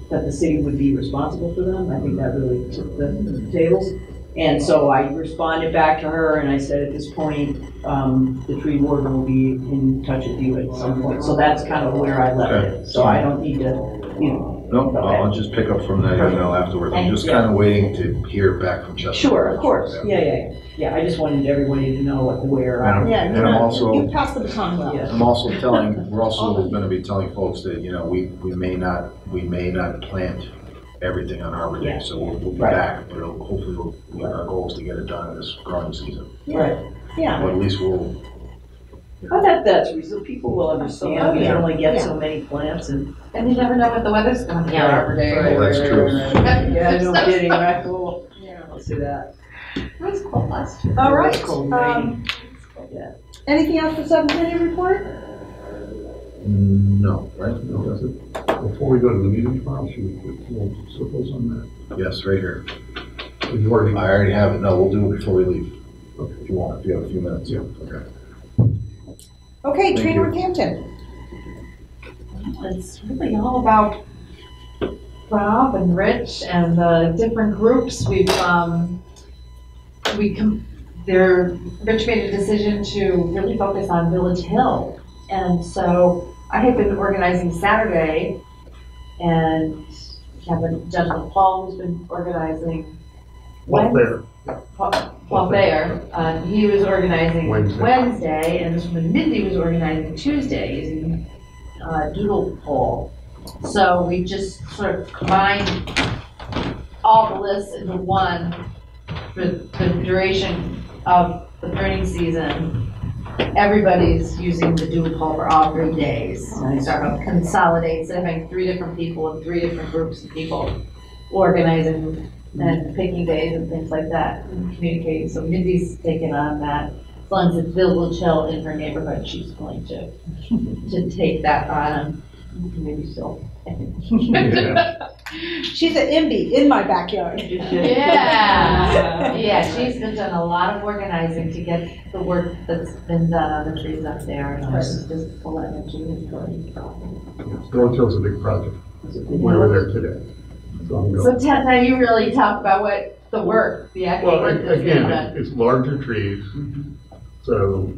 Speaker 3: that the city would be responsible for them, I think that really took the tables. And so I responded back to her and I said, at this point, um, the tree warden will be in touch with you at some point. So that's kind of where I left it. So I don't need to, you know,
Speaker 5: No, I'll just pick up from that email afterwards. I'm just kind of waiting to hear back from Chestnut.
Speaker 3: Sure, of course, yeah, yeah, yeah. Yeah, I just wanted everybody to know what, where.
Speaker 5: Uh, and I'm-
Speaker 1: Yeah,
Speaker 5: and I'm
Speaker 1: know,
Speaker 5: also.
Speaker 1: you passed the baton well.
Speaker 3: Yeah.
Speaker 5: I'm also telling, we're also gonna be telling folks that, you know, we, we may not, we may not plant everything on Arbor Day,
Speaker 3: Yeah.
Speaker 5: so we'll, we'll be
Speaker 3: Right.
Speaker 5: back, but it'll, hopefully, we'll, our goal is to get it done in this growing season.
Speaker 3: Right.
Speaker 1: Yeah.
Speaker 5: But at least we'll,
Speaker 3: I thought that's reasonable, people will understand, we can only get
Speaker 1: Yeah.
Speaker 3: so many plants and.
Speaker 6: And you never know what the weather's going to be on
Speaker 3: Right,
Speaker 6: Arbor
Speaker 3: right,
Speaker 5: That's true.
Speaker 3: right, right. Yeah, no kidding, right, cool,
Speaker 1: Yeah.
Speaker 3: I'll see that.
Speaker 6: It was cold last year.
Speaker 1: All right,
Speaker 3: It's cold,
Speaker 1: um,
Speaker 3: Yeah.
Speaker 1: anything else for subcommittee report?
Speaker 5: no, right?
Speaker 4: No, that's it. Before we go to the meeting tomorrow, should we put little circles on that?
Speaker 5: Yes, right here.
Speaker 4: that? You already,
Speaker 5: I already have it, no, we'll do it before we leave,
Speaker 4: okay.
Speaker 5: if you want, if you have a few minutes.
Speaker 4: Yeah.
Speaker 5: Okay.
Speaker 1: Okay,
Speaker 5: Thank
Speaker 1: Trina
Speaker 5: you.
Speaker 1: Northampton.
Speaker 6: It's really all about Rob and Rich and the different groups. We've, um, we, com- there, Rich made a decision to really focus on Village Hill. And so I had been organizing Saturday and a gentleman, Paul, who's been organizing
Speaker 4: Well, there,
Speaker 6: Paul Bayer, uh, he was organizing
Speaker 4: Wednesday.
Speaker 6: Wednesday, and this woman Mindy was organizing Tuesday using uh, Doodle poll. So we just sort of combined all the lists into one for the duration of the printing season. Everybody's using the Doodle poll for all three days. And sort of consolidates, having three different people and three different groups of people organizing and picking days and things like that, and communicating. So Mindy's taken on that. As long as it's Village Hill in her neighborhood, she's going to, to take that on maybe still.
Speaker 4: Yeah.
Speaker 1: She's an IMBY in my backyard.
Speaker 6: Yeah, yeah, she's been doing a lot of organizing to get the work that's been done on the trees up there, and she's just full of energy and going.
Speaker 4: Village Hill's a big project. We were there today. So I'm
Speaker 6: Ted, now you really talk about what the work, the actual
Speaker 4: Well,
Speaker 6: work
Speaker 4: a-
Speaker 6: that's being
Speaker 4: again,
Speaker 6: done.
Speaker 4: it's larger trees, mm-hmm. so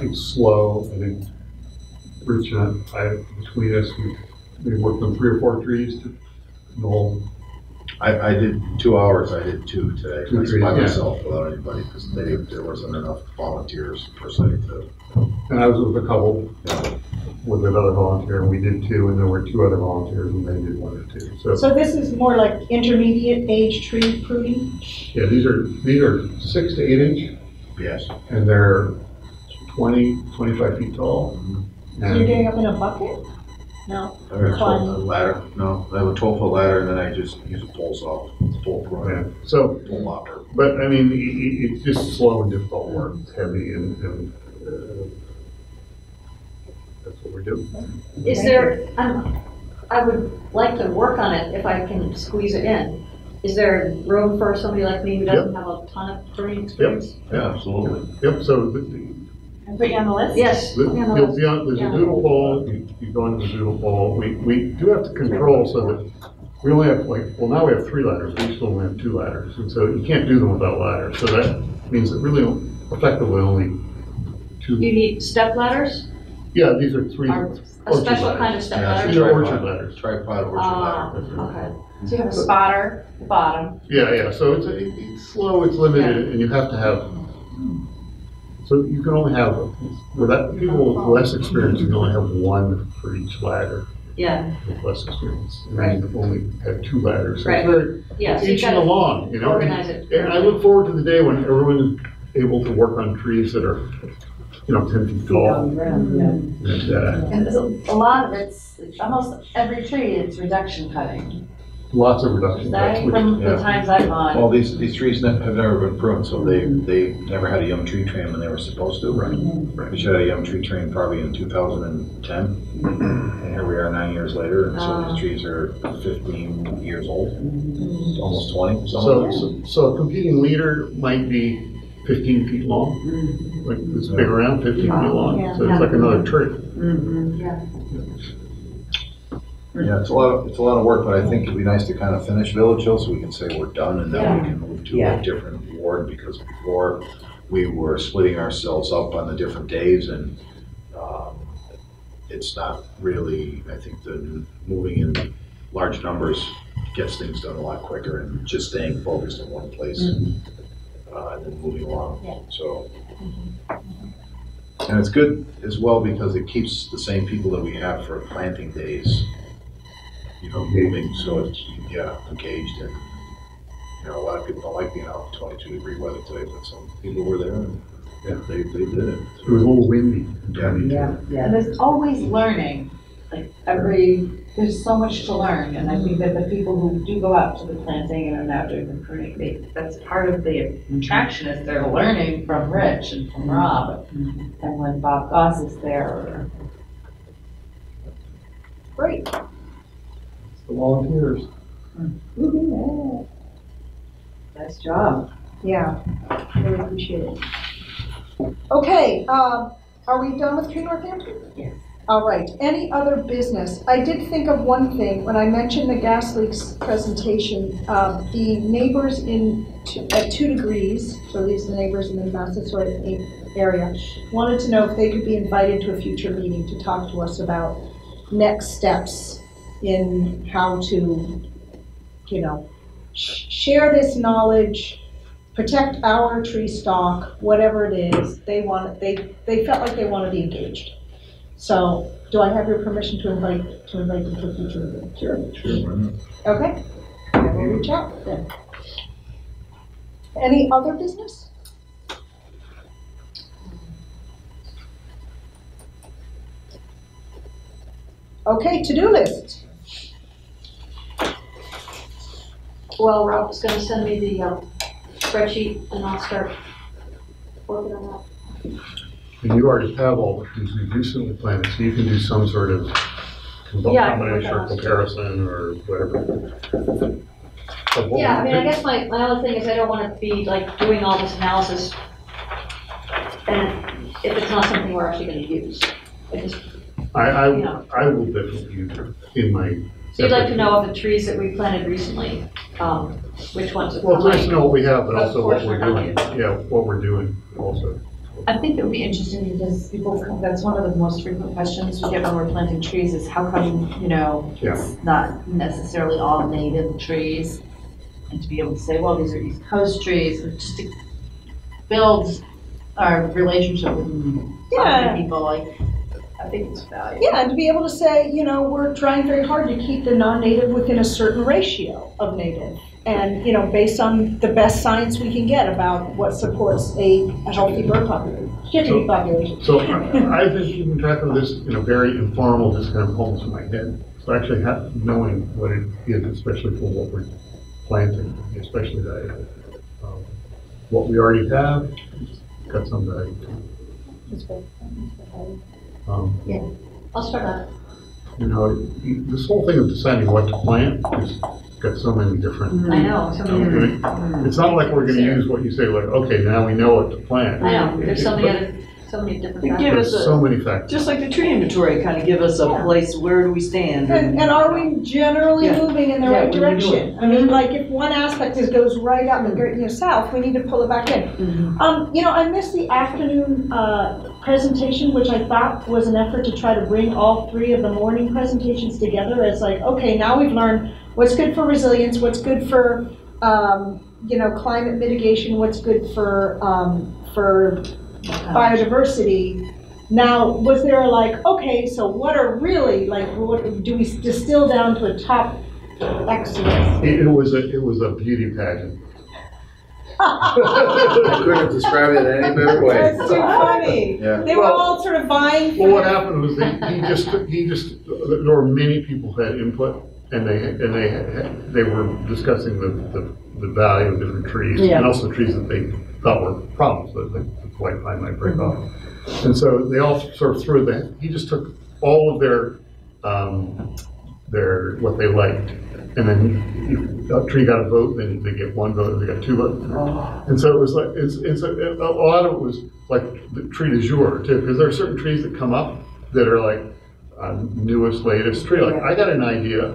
Speaker 4: it's slow. I think Rich and I, between us, we, we worked on three or four trees to, the whole,
Speaker 5: I, I did two hours, I did two today,
Speaker 4: Two trees,
Speaker 5: by
Speaker 4: yeah.
Speaker 5: myself, without anybody, because they, there wasn't enough volunteers per se to.
Speaker 4: and I was with a couple, with another volunteer, and we did two, and there were two other volunteers, and they did one or two. So,
Speaker 1: So this is more like intermediate age tree pruning?
Speaker 4: yeah, these are, these are six to eight inch,
Speaker 5: Yes.
Speaker 4: and they're 20, 25 feet tall.
Speaker 1: So you're
Speaker 4: And
Speaker 1: getting up in a bucket? No.
Speaker 5: I have a twelve
Speaker 1: Climbing.
Speaker 5: foot ladder, no, I have a twelve foot ladder, and then I just use a pole saw, pole
Speaker 4: yeah,
Speaker 5: prune,
Speaker 4: so,
Speaker 5: pole lopper.
Speaker 4: but I mean, i- i- it's just slow and difficult work, it's heavy, and, and, uh, that's what we're doing.
Speaker 2: Is there, um, I would like to work on it if I can squeeze it in. Is there room for somebody like me who doesn't have a ton of pruning experience?
Speaker 5: Yeah, absolutely.
Speaker 4: Yep, so the, the,
Speaker 6: And put you on the list?
Speaker 2: Yes.
Speaker 4: the-
Speaker 2: put me the
Speaker 4: you'll
Speaker 2: list.
Speaker 4: be on, there's
Speaker 2: Yeah.
Speaker 4: a doodle poll, you, you go into the doodle poll, we, we do have to control so that we only have like, well, now we have three ladders, we used to only have two ladders, and so you can't do them without ladders, so that means that really effectively only two,
Speaker 2: You need step ladders,
Speaker 4: yeah, these are three.
Speaker 2: Or a
Speaker 4: orchard
Speaker 2: special
Speaker 4: ladders.
Speaker 2: kind of step
Speaker 5: Yeah,
Speaker 2: ladder?
Speaker 4: These are
Speaker 5: Tripod.
Speaker 4: orchard ladders.
Speaker 5: Tripod orchard
Speaker 2: Ah,
Speaker 5: ladder.
Speaker 2: okay.
Speaker 6: So you have a spotter, at the bottom.
Speaker 4: Yeah, yeah, so it's, it- it's slow, it's limited, and you have to have, so you can only have, with that, people with less experience, you can only have one for each ladder
Speaker 2: Yeah,
Speaker 4: with less experience. And then you only have two ladders, so
Speaker 2: Right.
Speaker 4: it's very,
Speaker 2: yeah, so you
Speaker 4: inching
Speaker 2: gotta
Speaker 4: along, you know?
Speaker 2: organize it.
Speaker 4: And I look forward to the day when everyone is able to work on trees that are, you know, ten feet tall. And, uh,
Speaker 6: And there's a a lot of it's, almost every tree, it's reduction cutting.
Speaker 4: Lots of reduction cuts,
Speaker 6: That,
Speaker 4: which,
Speaker 6: from the
Speaker 5: yeah.
Speaker 6: times I've
Speaker 5: Well,
Speaker 6: gone.
Speaker 5: these, these trees ne- have never been pruned, so they, they never had a young tree train when they were supposed to.
Speaker 4: Right,
Speaker 5: We should have a young tree train probably in two thousand and ten, and here we are nine years later, and so
Speaker 2: Ah.
Speaker 5: these trees are fifteen years old, almost twenty, some
Speaker 4: so,
Speaker 5: of them.
Speaker 4: so- so a competing leader might be fifteen feet long, like this big around, fifteen feet long,
Speaker 1: Yeah.
Speaker 4: so it's like another tree.
Speaker 5: Yeah, it's a lot of, it's a lot of work, but I think it'd be nice to kind of finish Village Hill so we can say we're done and then we can move to
Speaker 8: Yeah.
Speaker 5: a different ward because before we were splitting ourselves up on the different days and, um, it's not really, I think the moving in large numbers gets things done a lot quicker and just staying focused in one place. Uh, and then moving along, so. And it's good as well because it keeps the same people that we have for planting days you know, moving, so it's, yeah, engaged and, you know, a lot of people don't like being out in twenty-two degree weather today, but some people were there and, yeah, they, they did it.
Speaker 4: It was a little windy. in
Speaker 5: Yeah.
Speaker 8: Yeah,
Speaker 6: And there's always learning, like every, there's so much to learn. And I think that the people who do go out to the planting and are now doing the pruning, they, that's part of the mm-hmm. attraction is they're learning from Rich and from mm-hmm. Rob. Mm-hmm. And when Bob Goss is there, or
Speaker 1: Great.
Speaker 4: The volunteers.
Speaker 8: nice job.
Speaker 1: Yeah, really appreciate it. Okay, um, are we done with Tree Northampton?
Speaker 6: Yes.
Speaker 1: All right, any other business? I did think of one thing, when I mentioned the gas leaks presentation, um, the neighbors in, t- at two degrees, so these are the neighbors in the Massasoit area, wanted to know if they could be invited to a future meeting to talk to us about next steps in how to, you know, sh- share this knowledge protect our tree stock, whatever it is, they want, they, they felt like they want to be engaged. So, do I have your permission to invite, to invite them to future meetings? Sure. Okay, I will reach out then. Any other business? Okay, to-do list.
Speaker 2: Well, Rob is gonna send me the um, spreadsheet and I'll start working on that.
Speaker 4: And you already have all the trees we've recently planted, so you can do some sort of
Speaker 2: Yeah,
Speaker 4: combination or
Speaker 2: work on it.
Speaker 4: comparison or whatever. what
Speaker 2: Yeah, I mean, I guess my, my other thing is I don't wanna be like doing all this analysis and if it's not something we're actually gonna use. I just,
Speaker 4: I. I, I will definitely use it in my.
Speaker 2: So you'd like to know of the trees that we planted recently, um, which ones have
Speaker 4: Well,
Speaker 2: come
Speaker 4: just know what we have, but
Speaker 2: Of
Speaker 4: also what
Speaker 2: course
Speaker 4: we're
Speaker 2: we're not
Speaker 4: doing. Yeah, what we're doing also.
Speaker 6: I think it would be interesting because people, that's one of the most frequent questions we get when we're planting trees is how come, you know, it's not necessarily all native trees? And to be able to say, well, these are East Coast trees, or just to build our relationship with
Speaker 1: Yeah.
Speaker 6: other people, like, I think it's valuable.
Speaker 1: Yeah, and to be able to say, you know, we're trying very hard to keep the non-native within a certain ratio of native. And, you know, based on the best science we can get about what supports a, a healthy bird population, chickadee population.
Speaker 4: So I- I've been keeping track this in a very informal, just kind of almost in my head. So actually have, knowing what it is, especially for what we're planting, especially that, um, what we already have, got some value to. Um,
Speaker 2: I'll start that.
Speaker 4: You know, you- this whole thing of deciding what to plant is got so many different.
Speaker 2: I know, so many,
Speaker 4: It's not like we're gonna use what you say, like, okay, now we know what to plant.
Speaker 2: I know, there's so many other, so many different
Speaker 3: You
Speaker 2: factors.
Speaker 3: give us a-
Speaker 4: so many factors.
Speaker 3: Just like the tree inventory, kind of give us a
Speaker 2: Yeah.
Speaker 3: place, where do we stand?
Speaker 1: And, and are we generally
Speaker 3: Yeah.
Speaker 1: moving in the
Speaker 3: Yeah,
Speaker 1: right
Speaker 3: what are we
Speaker 1: direction? I mean, like, if one aspect is, goes right up and, go- you know, south, we need to pull it back in. Um, you know, I missed the afternoon, uh, presentation, which I thought was an effort to try to bring all three of the morning presentations together as like, okay, now we've learned what's good for resilience, what's good for, um, you know, climate mitigation, what's good for, um, for biodiversity. Now, was there like, okay, so what are really, like, what, do we distill down to a top X?
Speaker 4: It, it was a, it was a beauty pageant.
Speaker 5: I couldn't have described it any better way.
Speaker 1: That's too funny.
Speaker 5: Yeah.
Speaker 1: They were
Speaker 4: Well-
Speaker 1: all sort of vying
Speaker 4: Well, what
Speaker 1: for,
Speaker 4: happened was that he just, he just, there were many people who had input, and they, and they, they were discussing the, the, the value of different trees,
Speaker 3: Yeah.
Speaker 4: and also trees that they thought were problems, that the the white pine might break off. And so they all sort of threw that, he just took all of their, um, their, what they liked, and then if a tree got a vote, then they get one vote, they got two votes. And so it was like, it's, it's, a, a lot of it was like the tree du jour too, because there are certain trees that come up that are like uh, newest, latest tree, like I got an idea.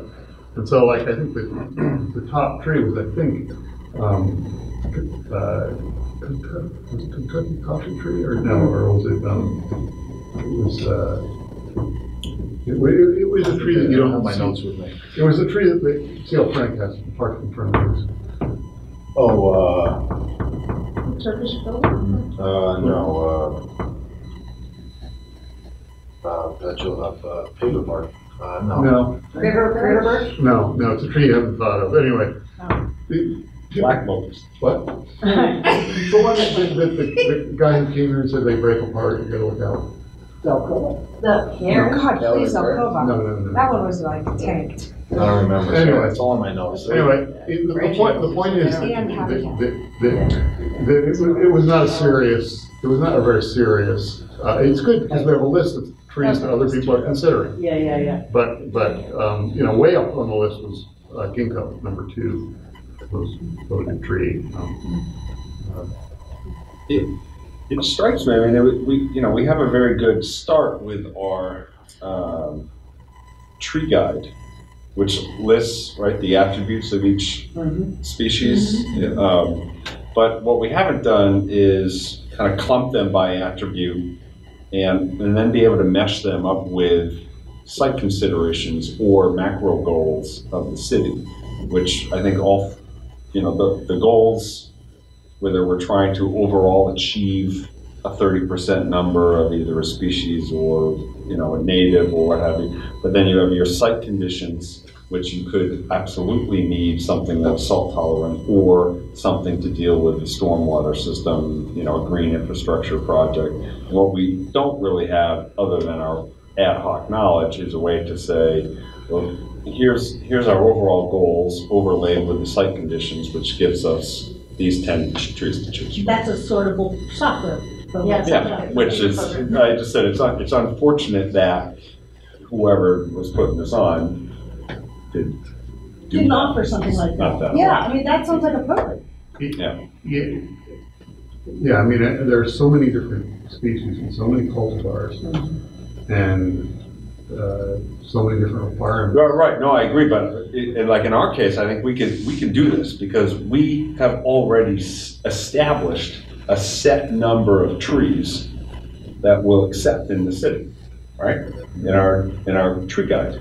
Speaker 4: And so like, I think the, the top tree was, I think, um, uh, Kentucky, was it Kentucky coffee tree or no, or was it, um, it was, uh, it, wa- it, it was a tree that you don't
Speaker 5: have my notes with me.
Speaker 4: It was a tree that, they see how Frank has parked in front of his.
Speaker 5: Oh, uh,
Speaker 1: Turkish building?
Speaker 5: uh, no, uh, uh, that you'll have, uh, paper mark, uh, no.
Speaker 4: No,
Speaker 2: River, river birch?
Speaker 4: no, no, it's a tree you haven't thought of, anyway. The-
Speaker 5: Black locust.
Speaker 4: What? The one that, that, that the, the guy who came here and said they break apart, you gotta look out.
Speaker 2: The
Speaker 1: Oh,
Speaker 2: hair?
Speaker 1: God,
Speaker 5: That
Speaker 1: please,
Speaker 5: was
Speaker 1: don't go
Speaker 4: No,
Speaker 1: back.
Speaker 4: no, no.
Speaker 1: That one was like tanked.
Speaker 5: I don't remember,
Speaker 4: Anyway.
Speaker 5: it's all in my notes.
Speaker 4: Anyway, it- the, the point, the point is that,
Speaker 1: And
Speaker 4: that,
Speaker 1: habitat.
Speaker 4: that, that it was, it was not a serious, it was not a very serious, uh, it's good because we have a list of trees that other people are considering.
Speaker 3: Yeah, yeah, yeah.
Speaker 4: But, but, um, you know, way up on the list was uh, ginkgo, number two, was voted tree. Um,
Speaker 7: It strikes me, I mean, we, you know, we have a very good start with our um, tree guide, which lists, right, the attributes of each
Speaker 3: Mhm.
Speaker 7: species. Um, But what we haven't done is kind of clump them by attribute and, and then be able to mesh them up with site considerations or macro goals of the city, which I think all, you know, the, the goals whether we're trying to overall achieve a thirty percent number of either a species or, you know, a native or what have you. But then you have your site conditions, which you could absolutely need something that's salt tolerant or something to deal with the stormwater system, you know, a green infrastructure project. And What we don't really have, other than our ad hoc knowledge, is a way to say, well, here's, here's our overall goals overlaid with the site conditions, which gives us these ten trees to choose from.
Speaker 1: That's a sortable software program.
Speaker 2: Yes.
Speaker 7: Yeah, which is, I just said, it's, un- it's unfortunate that whoever was putting this on did. do
Speaker 1: Didn't
Speaker 7: that.
Speaker 1: offer something like
Speaker 7: Not
Speaker 1: that.
Speaker 7: that.
Speaker 1: Yeah, I mean, that sounds like a program.
Speaker 7: Yeah.
Speaker 4: Yeah, yeah, I mean, uh, there are so many different species and so many cultivars and uh, so many different requirements.
Speaker 7: Right, right, no, I agree, but it, and like in our case, I think we can, we can do this because we have already s- established a set number of trees that we'll accept in the city, right? In our, in our tree guide.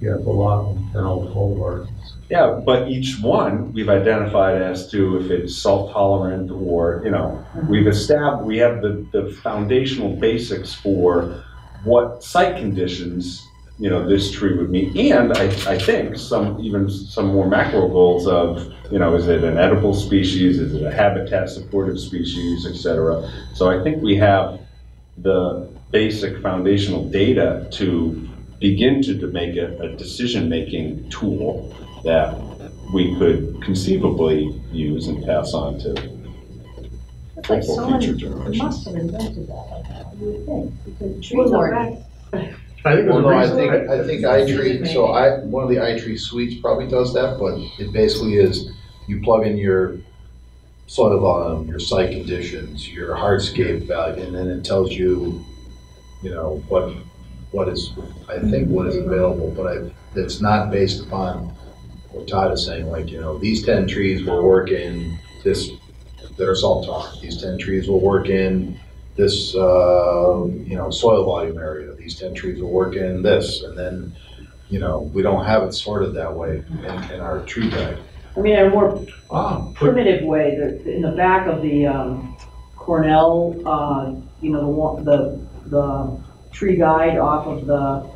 Speaker 4: Yeah, a lot and all the cultivars.
Speaker 7: Yeah, but each one, we've identified as to if it's salt tolerant or, you know, we've established, we have the, the foundational basics for what site conditions, you know, this tree would meet. And I, I think some, even some more macro goals of, you know, is it an edible species? Is it a habitat supportive species, et cetera? So I think we have the basic foundational data to begin to to make a, a decision-making tool that we could conceivably use and pass on to
Speaker 1: like someone
Speaker 7: future generations.
Speaker 1: must have invented that, you would think, because trees
Speaker 6: Woodward.
Speaker 1: are.
Speaker 4: I think
Speaker 5: Well, no,
Speaker 4: a
Speaker 5: I
Speaker 4: reason.
Speaker 5: think, I think iTree, so I, one of the iTree suites probably does that, but it basically is, you plug in your soil volume, your site conditions, your hardscape value, and then it tells you, you know, what, what is, I think what is available, but I, it's not based upon what Todd is saying, like, you know, these ten trees will work in this, that are salt tolerant, these ten trees will work in this, uh, you know, soil volume area, these ten trees will work in this, and then, you know, we don't have it sorted that way in, in our tree guide.
Speaker 3: I mean, in a more
Speaker 4: Ah,
Speaker 3: primitive way, the, in the back of the, um, Cornell, uh, you know, the the, the tree guide off of the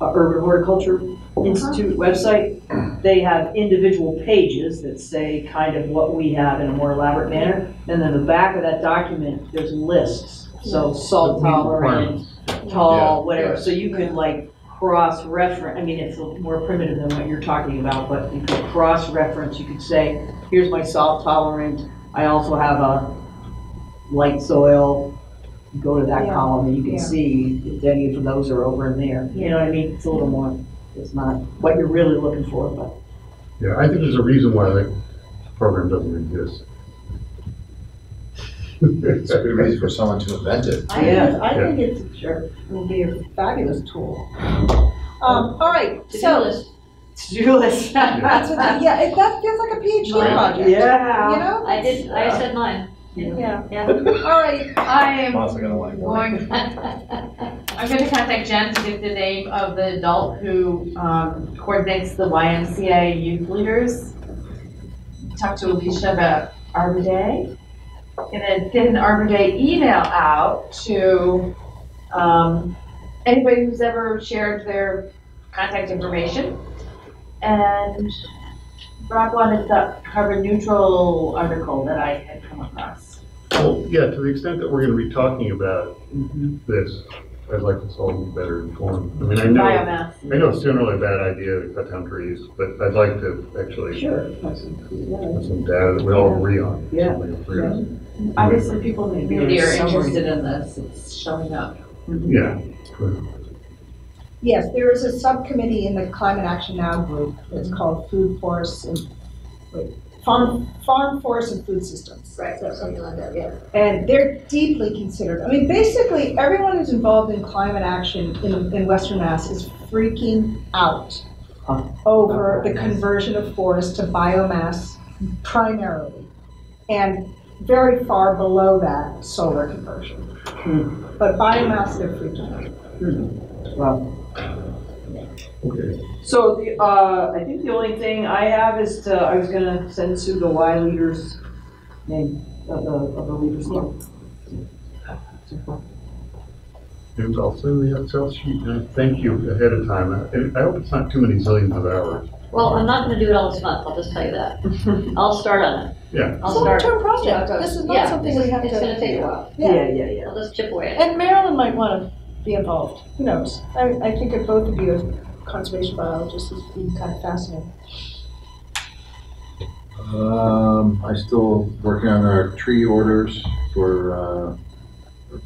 Speaker 3: uh, Urban Horticulture Institute website, they have individual pages that say kind of what we have in a more elaborate manner. And then the back of that document, there's lists, so salt
Speaker 4: Meet
Speaker 3: tolerant,
Speaker 5: Yeah,
Speaker 3: tall, whatever,
Speaker 5: yeah.
Speaker 3: so you could like cross-reference, I mean, it's more primitive than what you're talking about, but you could cross-reference, you could say, here's my salt tolerant, I also have a light soil, go to that
Speaker 1: Yeah.
Speaker 3: column and you
Speaker 1: Yeah.
Speaker 3: can see if any of those are over in there, you know what I mean? It's a little more, it's not what you're really looking for, but.
Speaker 4: Yeah, I think there's a reason why the program doesn't exist.
Speaker 5: It's a good reason for someone to invent it.
Speaker 1: I think,
Speaker 3: Yeah.
Speaker 1: I think it's,
Speaker 3: Sure.
Speaker 1: will be a fabulous tool. Um, all right,
Speaker 2: To-do
Speaker 1: so,
Speaker 2: list.
Speaker 3: To-do list.
Speaker 1: that's what, yeah, it, that feels like a PhD project.
Speaker 3: Yeah.
Speaker 1: You know?
Speaker 2: I did, I said mine.
Speaker 1: Yeah,
Speaker 2: Yeah.
Speaker 1: all right,
Speaker 6: I am
Speaker 5: not gonna like
Speaker 6: going. I'm going to contact Jen to get the name of the adult who um, coordinates the YMCA youth leaders. Talk to Alicia about Arbor Day. And then get an Arbor Day email out to um, anybody who's ever shared their contact information. And Rob wanted the carbon neutral article that I had come across.
Speaker 4: Well, yeah, to the extent that we're gonna be talking about this, I'd like us all to be better informed. I mean, I know,
Speaker 6: Biomass.
Speaker 4: I know it's generally a bad idea to cut down trees, but I'd like to actually
Speaker 3: Sure.
Speaker 4: have some data that we all agree on.
Speaker 3: Yeah.
Speaker 4: something to agree on.
Speaker 6: Obviously, people in the community are interested in this, it's showing up.
Speaker 4: Yeah.
Speaker 1: Yes, there is a subcommittee in the Climate Action Now group, it's mm-hmm. called Food Forests and, wait, Farm, Farm Forest and Food Systems.
Speaker 2: Right, something like that, yeah.
Speaker 1: And they're deeply considered. I mean, basically, everyone who's involved in climate action in, in Western Mass is freaking out
Speaker 3: Huh.
Speaker 1: over the conversion of forests to biomass primarily. And very far below that, solar conversion. Hmm. But biomass, they're freaking out. Hmm.
Speaker 3: Well,
Speaker 4: Okay.
Speaker 3: So the, uh, I think the only thing I have is to, I was gonna send Sue the Y Leaders
Speaker 8: name of the, of the Leaders Club.
Speaker 4: And I'll send the Excel sheet, and thank you ahead of time. I I hope it's not too many zillions of hours.
Speaker 2: Well, I'm not gonna do it all this month, I'll just tell you that. I'll start on it.
Speaker 4: Yeah.
Speaker 2: I'll
Speaker 1: It's a
Speaker 2: start.
Speaker 1: long-term
Speaker 2: see how it
Speaker 1: project.
Speaker 2: goes.
Speaker 1: This is not
Speaker 2: Yeah,
Speaker 1: something
Speaker 2: this
Speaker 1: we
Speaker 2: is-
Speaker 1: have to.
Speaker 2: It's gonna take a while.
Speaker 8: Yeah, yeah, yeah.
Speaker 2: I'll just chip away at it.
Speaker 1: And Marilyn might want to be involved, who knows? I, I think of both of you as conservation biologists as being kind of fascinating.
Speaker 5: Um, I'm still working on our tree orders for, uh,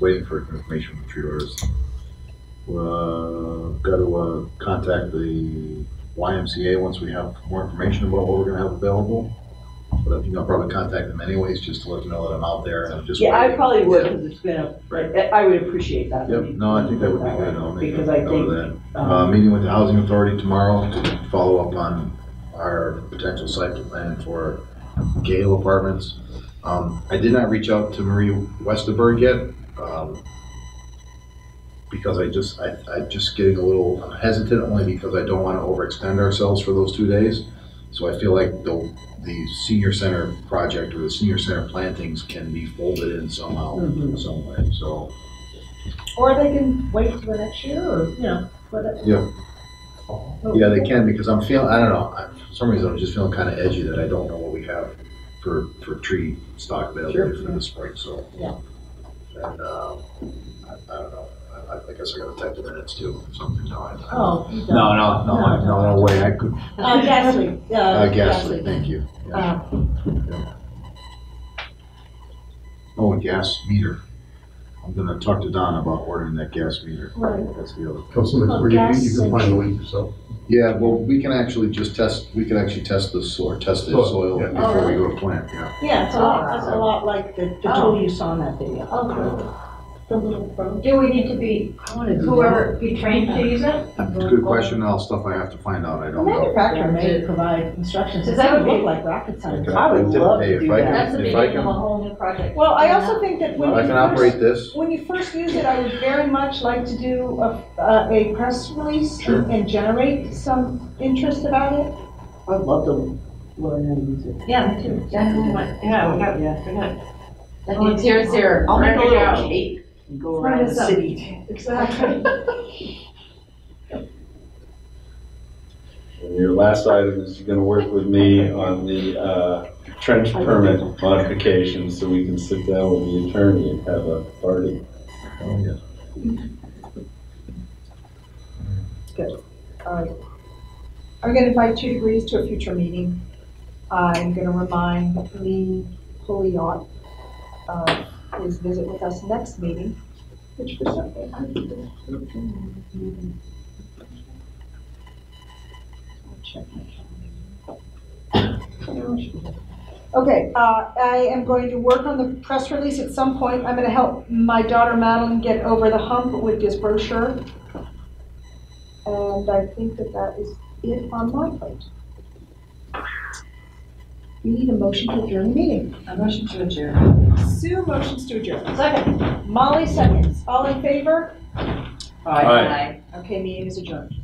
Speaker 5: waiting for information from tree orders. Uh, got to, uh, contact the YMCA once we have more information about what we're gonna have available. But I think I'll probably contact them anyways, just to let them know that I'm out there and I'm just.
Speaker 8: Yeah, I
Speaker 5: waiting.
Speaker 8: probably would, because it's been a, I I would appreciate that.
Speaker 5: Yep, no, I think that would be good, I'll make
Speaker 8: Because I
Speaker 5: note of
Speaker 8: think,
Speaker 5: that.
Speaker 8: um,
Speaker 5: Uh, meeting with the housing authority tomorrow to follow up on our potential site plan for Gale Apartments. Um, I did not reach out to Marie Westerberg yet, um, because I just, I, I'm just getting a little hesitant, only because I don't wanna overextend ourselves for those two days. So I feel like the, the senior center project or the senior center plantings can be folded in somehow,
Speaker 8: Mhm.
Speaker 5: some way, so.
Speaker 1: Or they can wait till the next year, or, you know, whatever.
Speaker 5: Yeah. Yeah, they can, because I'm feeling, I don't know, I- for some reason, I'm just feeling kind of edgy that I don't know what we have for, for tree stock availability for the spring, so.
Speaker 1: Yeah.
Speaker 5: And, uh, I, I don't know, I, I guess I gotta type the minutes too, or something, no, I. I-
Speaker 1: Oh. you don't.
Speaker 5: No, no, no, I- no, no way, I could,
Speaker 1: Uh, Gasly, uh,
Speaker 5: uh, Gasly, thank you. Yeah.
Speaker 1: Uh,
Speaker 5: Oh, a gas meter. I'm gonna talk to Don about ordering that gas meter.
Speaker 1: Right.
Speaker 5: That's the other.
Speaker 4: Tell somebody where you, you can find the link yourself.
Speaker 5: Yeah, well, we can actually just test, we can actually test the soil, test the
Speaker 4: Soil,
Speaker 5: soil
Speaker 4: yeah.
Speaker 5: before we go to plant, yeah.
Speaker 1: Yeah, it's a lot, it's a lot like the, the
Speaker 2: Oh.
Speaker 1: tool you saw in that video.
Speaker 2: Oh,
Speaker 1: The little probe.
Speaker 2: Do we need to be, whoever, be trained to use it?
Speaker 5: Good question, all stuff I have to find out, I
Speaker 1: The
Speaker 5: don't know.
Speaker 1: manufacturer may provide instructions,
Speaker 2: Does
Speaker 1: it
Speaker 2: that
Speaker 1: doesn't
Speaker 2: would
Speaker 1: look
Speaker 2: be-
Speaker 1: like rocket science.
Speaker 8: I would love to
Speaker 5: Hey, if
Speaker 8: do
Speaker 5: I
Speaker 8: that.
Speaker 2: That's the
Speaker 5: if I
Speaker 2: beginning of a
Speaker 5: can-
Speaker 2: whole new project.
Speaker 1: Well, I also think that when
Speaker 5: If
Speaker 1: you
Speaker 5: I can operate
Speaker 1: first,
Speaker 5: this,
Speaker 1: when you first use it, I would very much like to do a, uh, a press release
Speaker 5: Sure.
Speaker 1: and and generate some interest about it.
Speaker 8: I'd love to learn how to use it.
Speaker 2: Yeah, me too. Yeah, we might- yeah, we got,
Speaker 8: Yeah.
Speaker 2: we got. That
Speaker 6: Oh,
Speaker 2: here, here.
Speaker 8: I'll make a little
Speaker 2: go.
Speaker 8: cake and go
Speaker 1: Right,
Speaker 8: around the
Speaker 1: it's up.
Speaker 8: city.
Speaker 1: Exactly.
Speaker 7: And your last item is you're gonna work with me on the, uh, trench permit modifications, so we can sit down with the attorney and have a party.
Speaker 5: oh, yeah. Good.
Speaker 1: All right. I'm gonna invite two degrees to a future meeting. I'm gonna remind Lee Pouliot of his visit with us next meeting, which for. Okay, uh, I am going to work on the press release at some point. I'm gonna help my daughter Madeline get over the hump with this brochure. And I think that that is it on my plate. We need a motion to adjourn the meeting.
Speaker 6: A motion to adjourn.
Speaker 1: Sue motions to adjourn.
Speaker 2: Second.
Speaker 1: Molly seconds. All in favor?
Speaker 7: Aye.
Speaker 1: Okay, meeting is adjourned.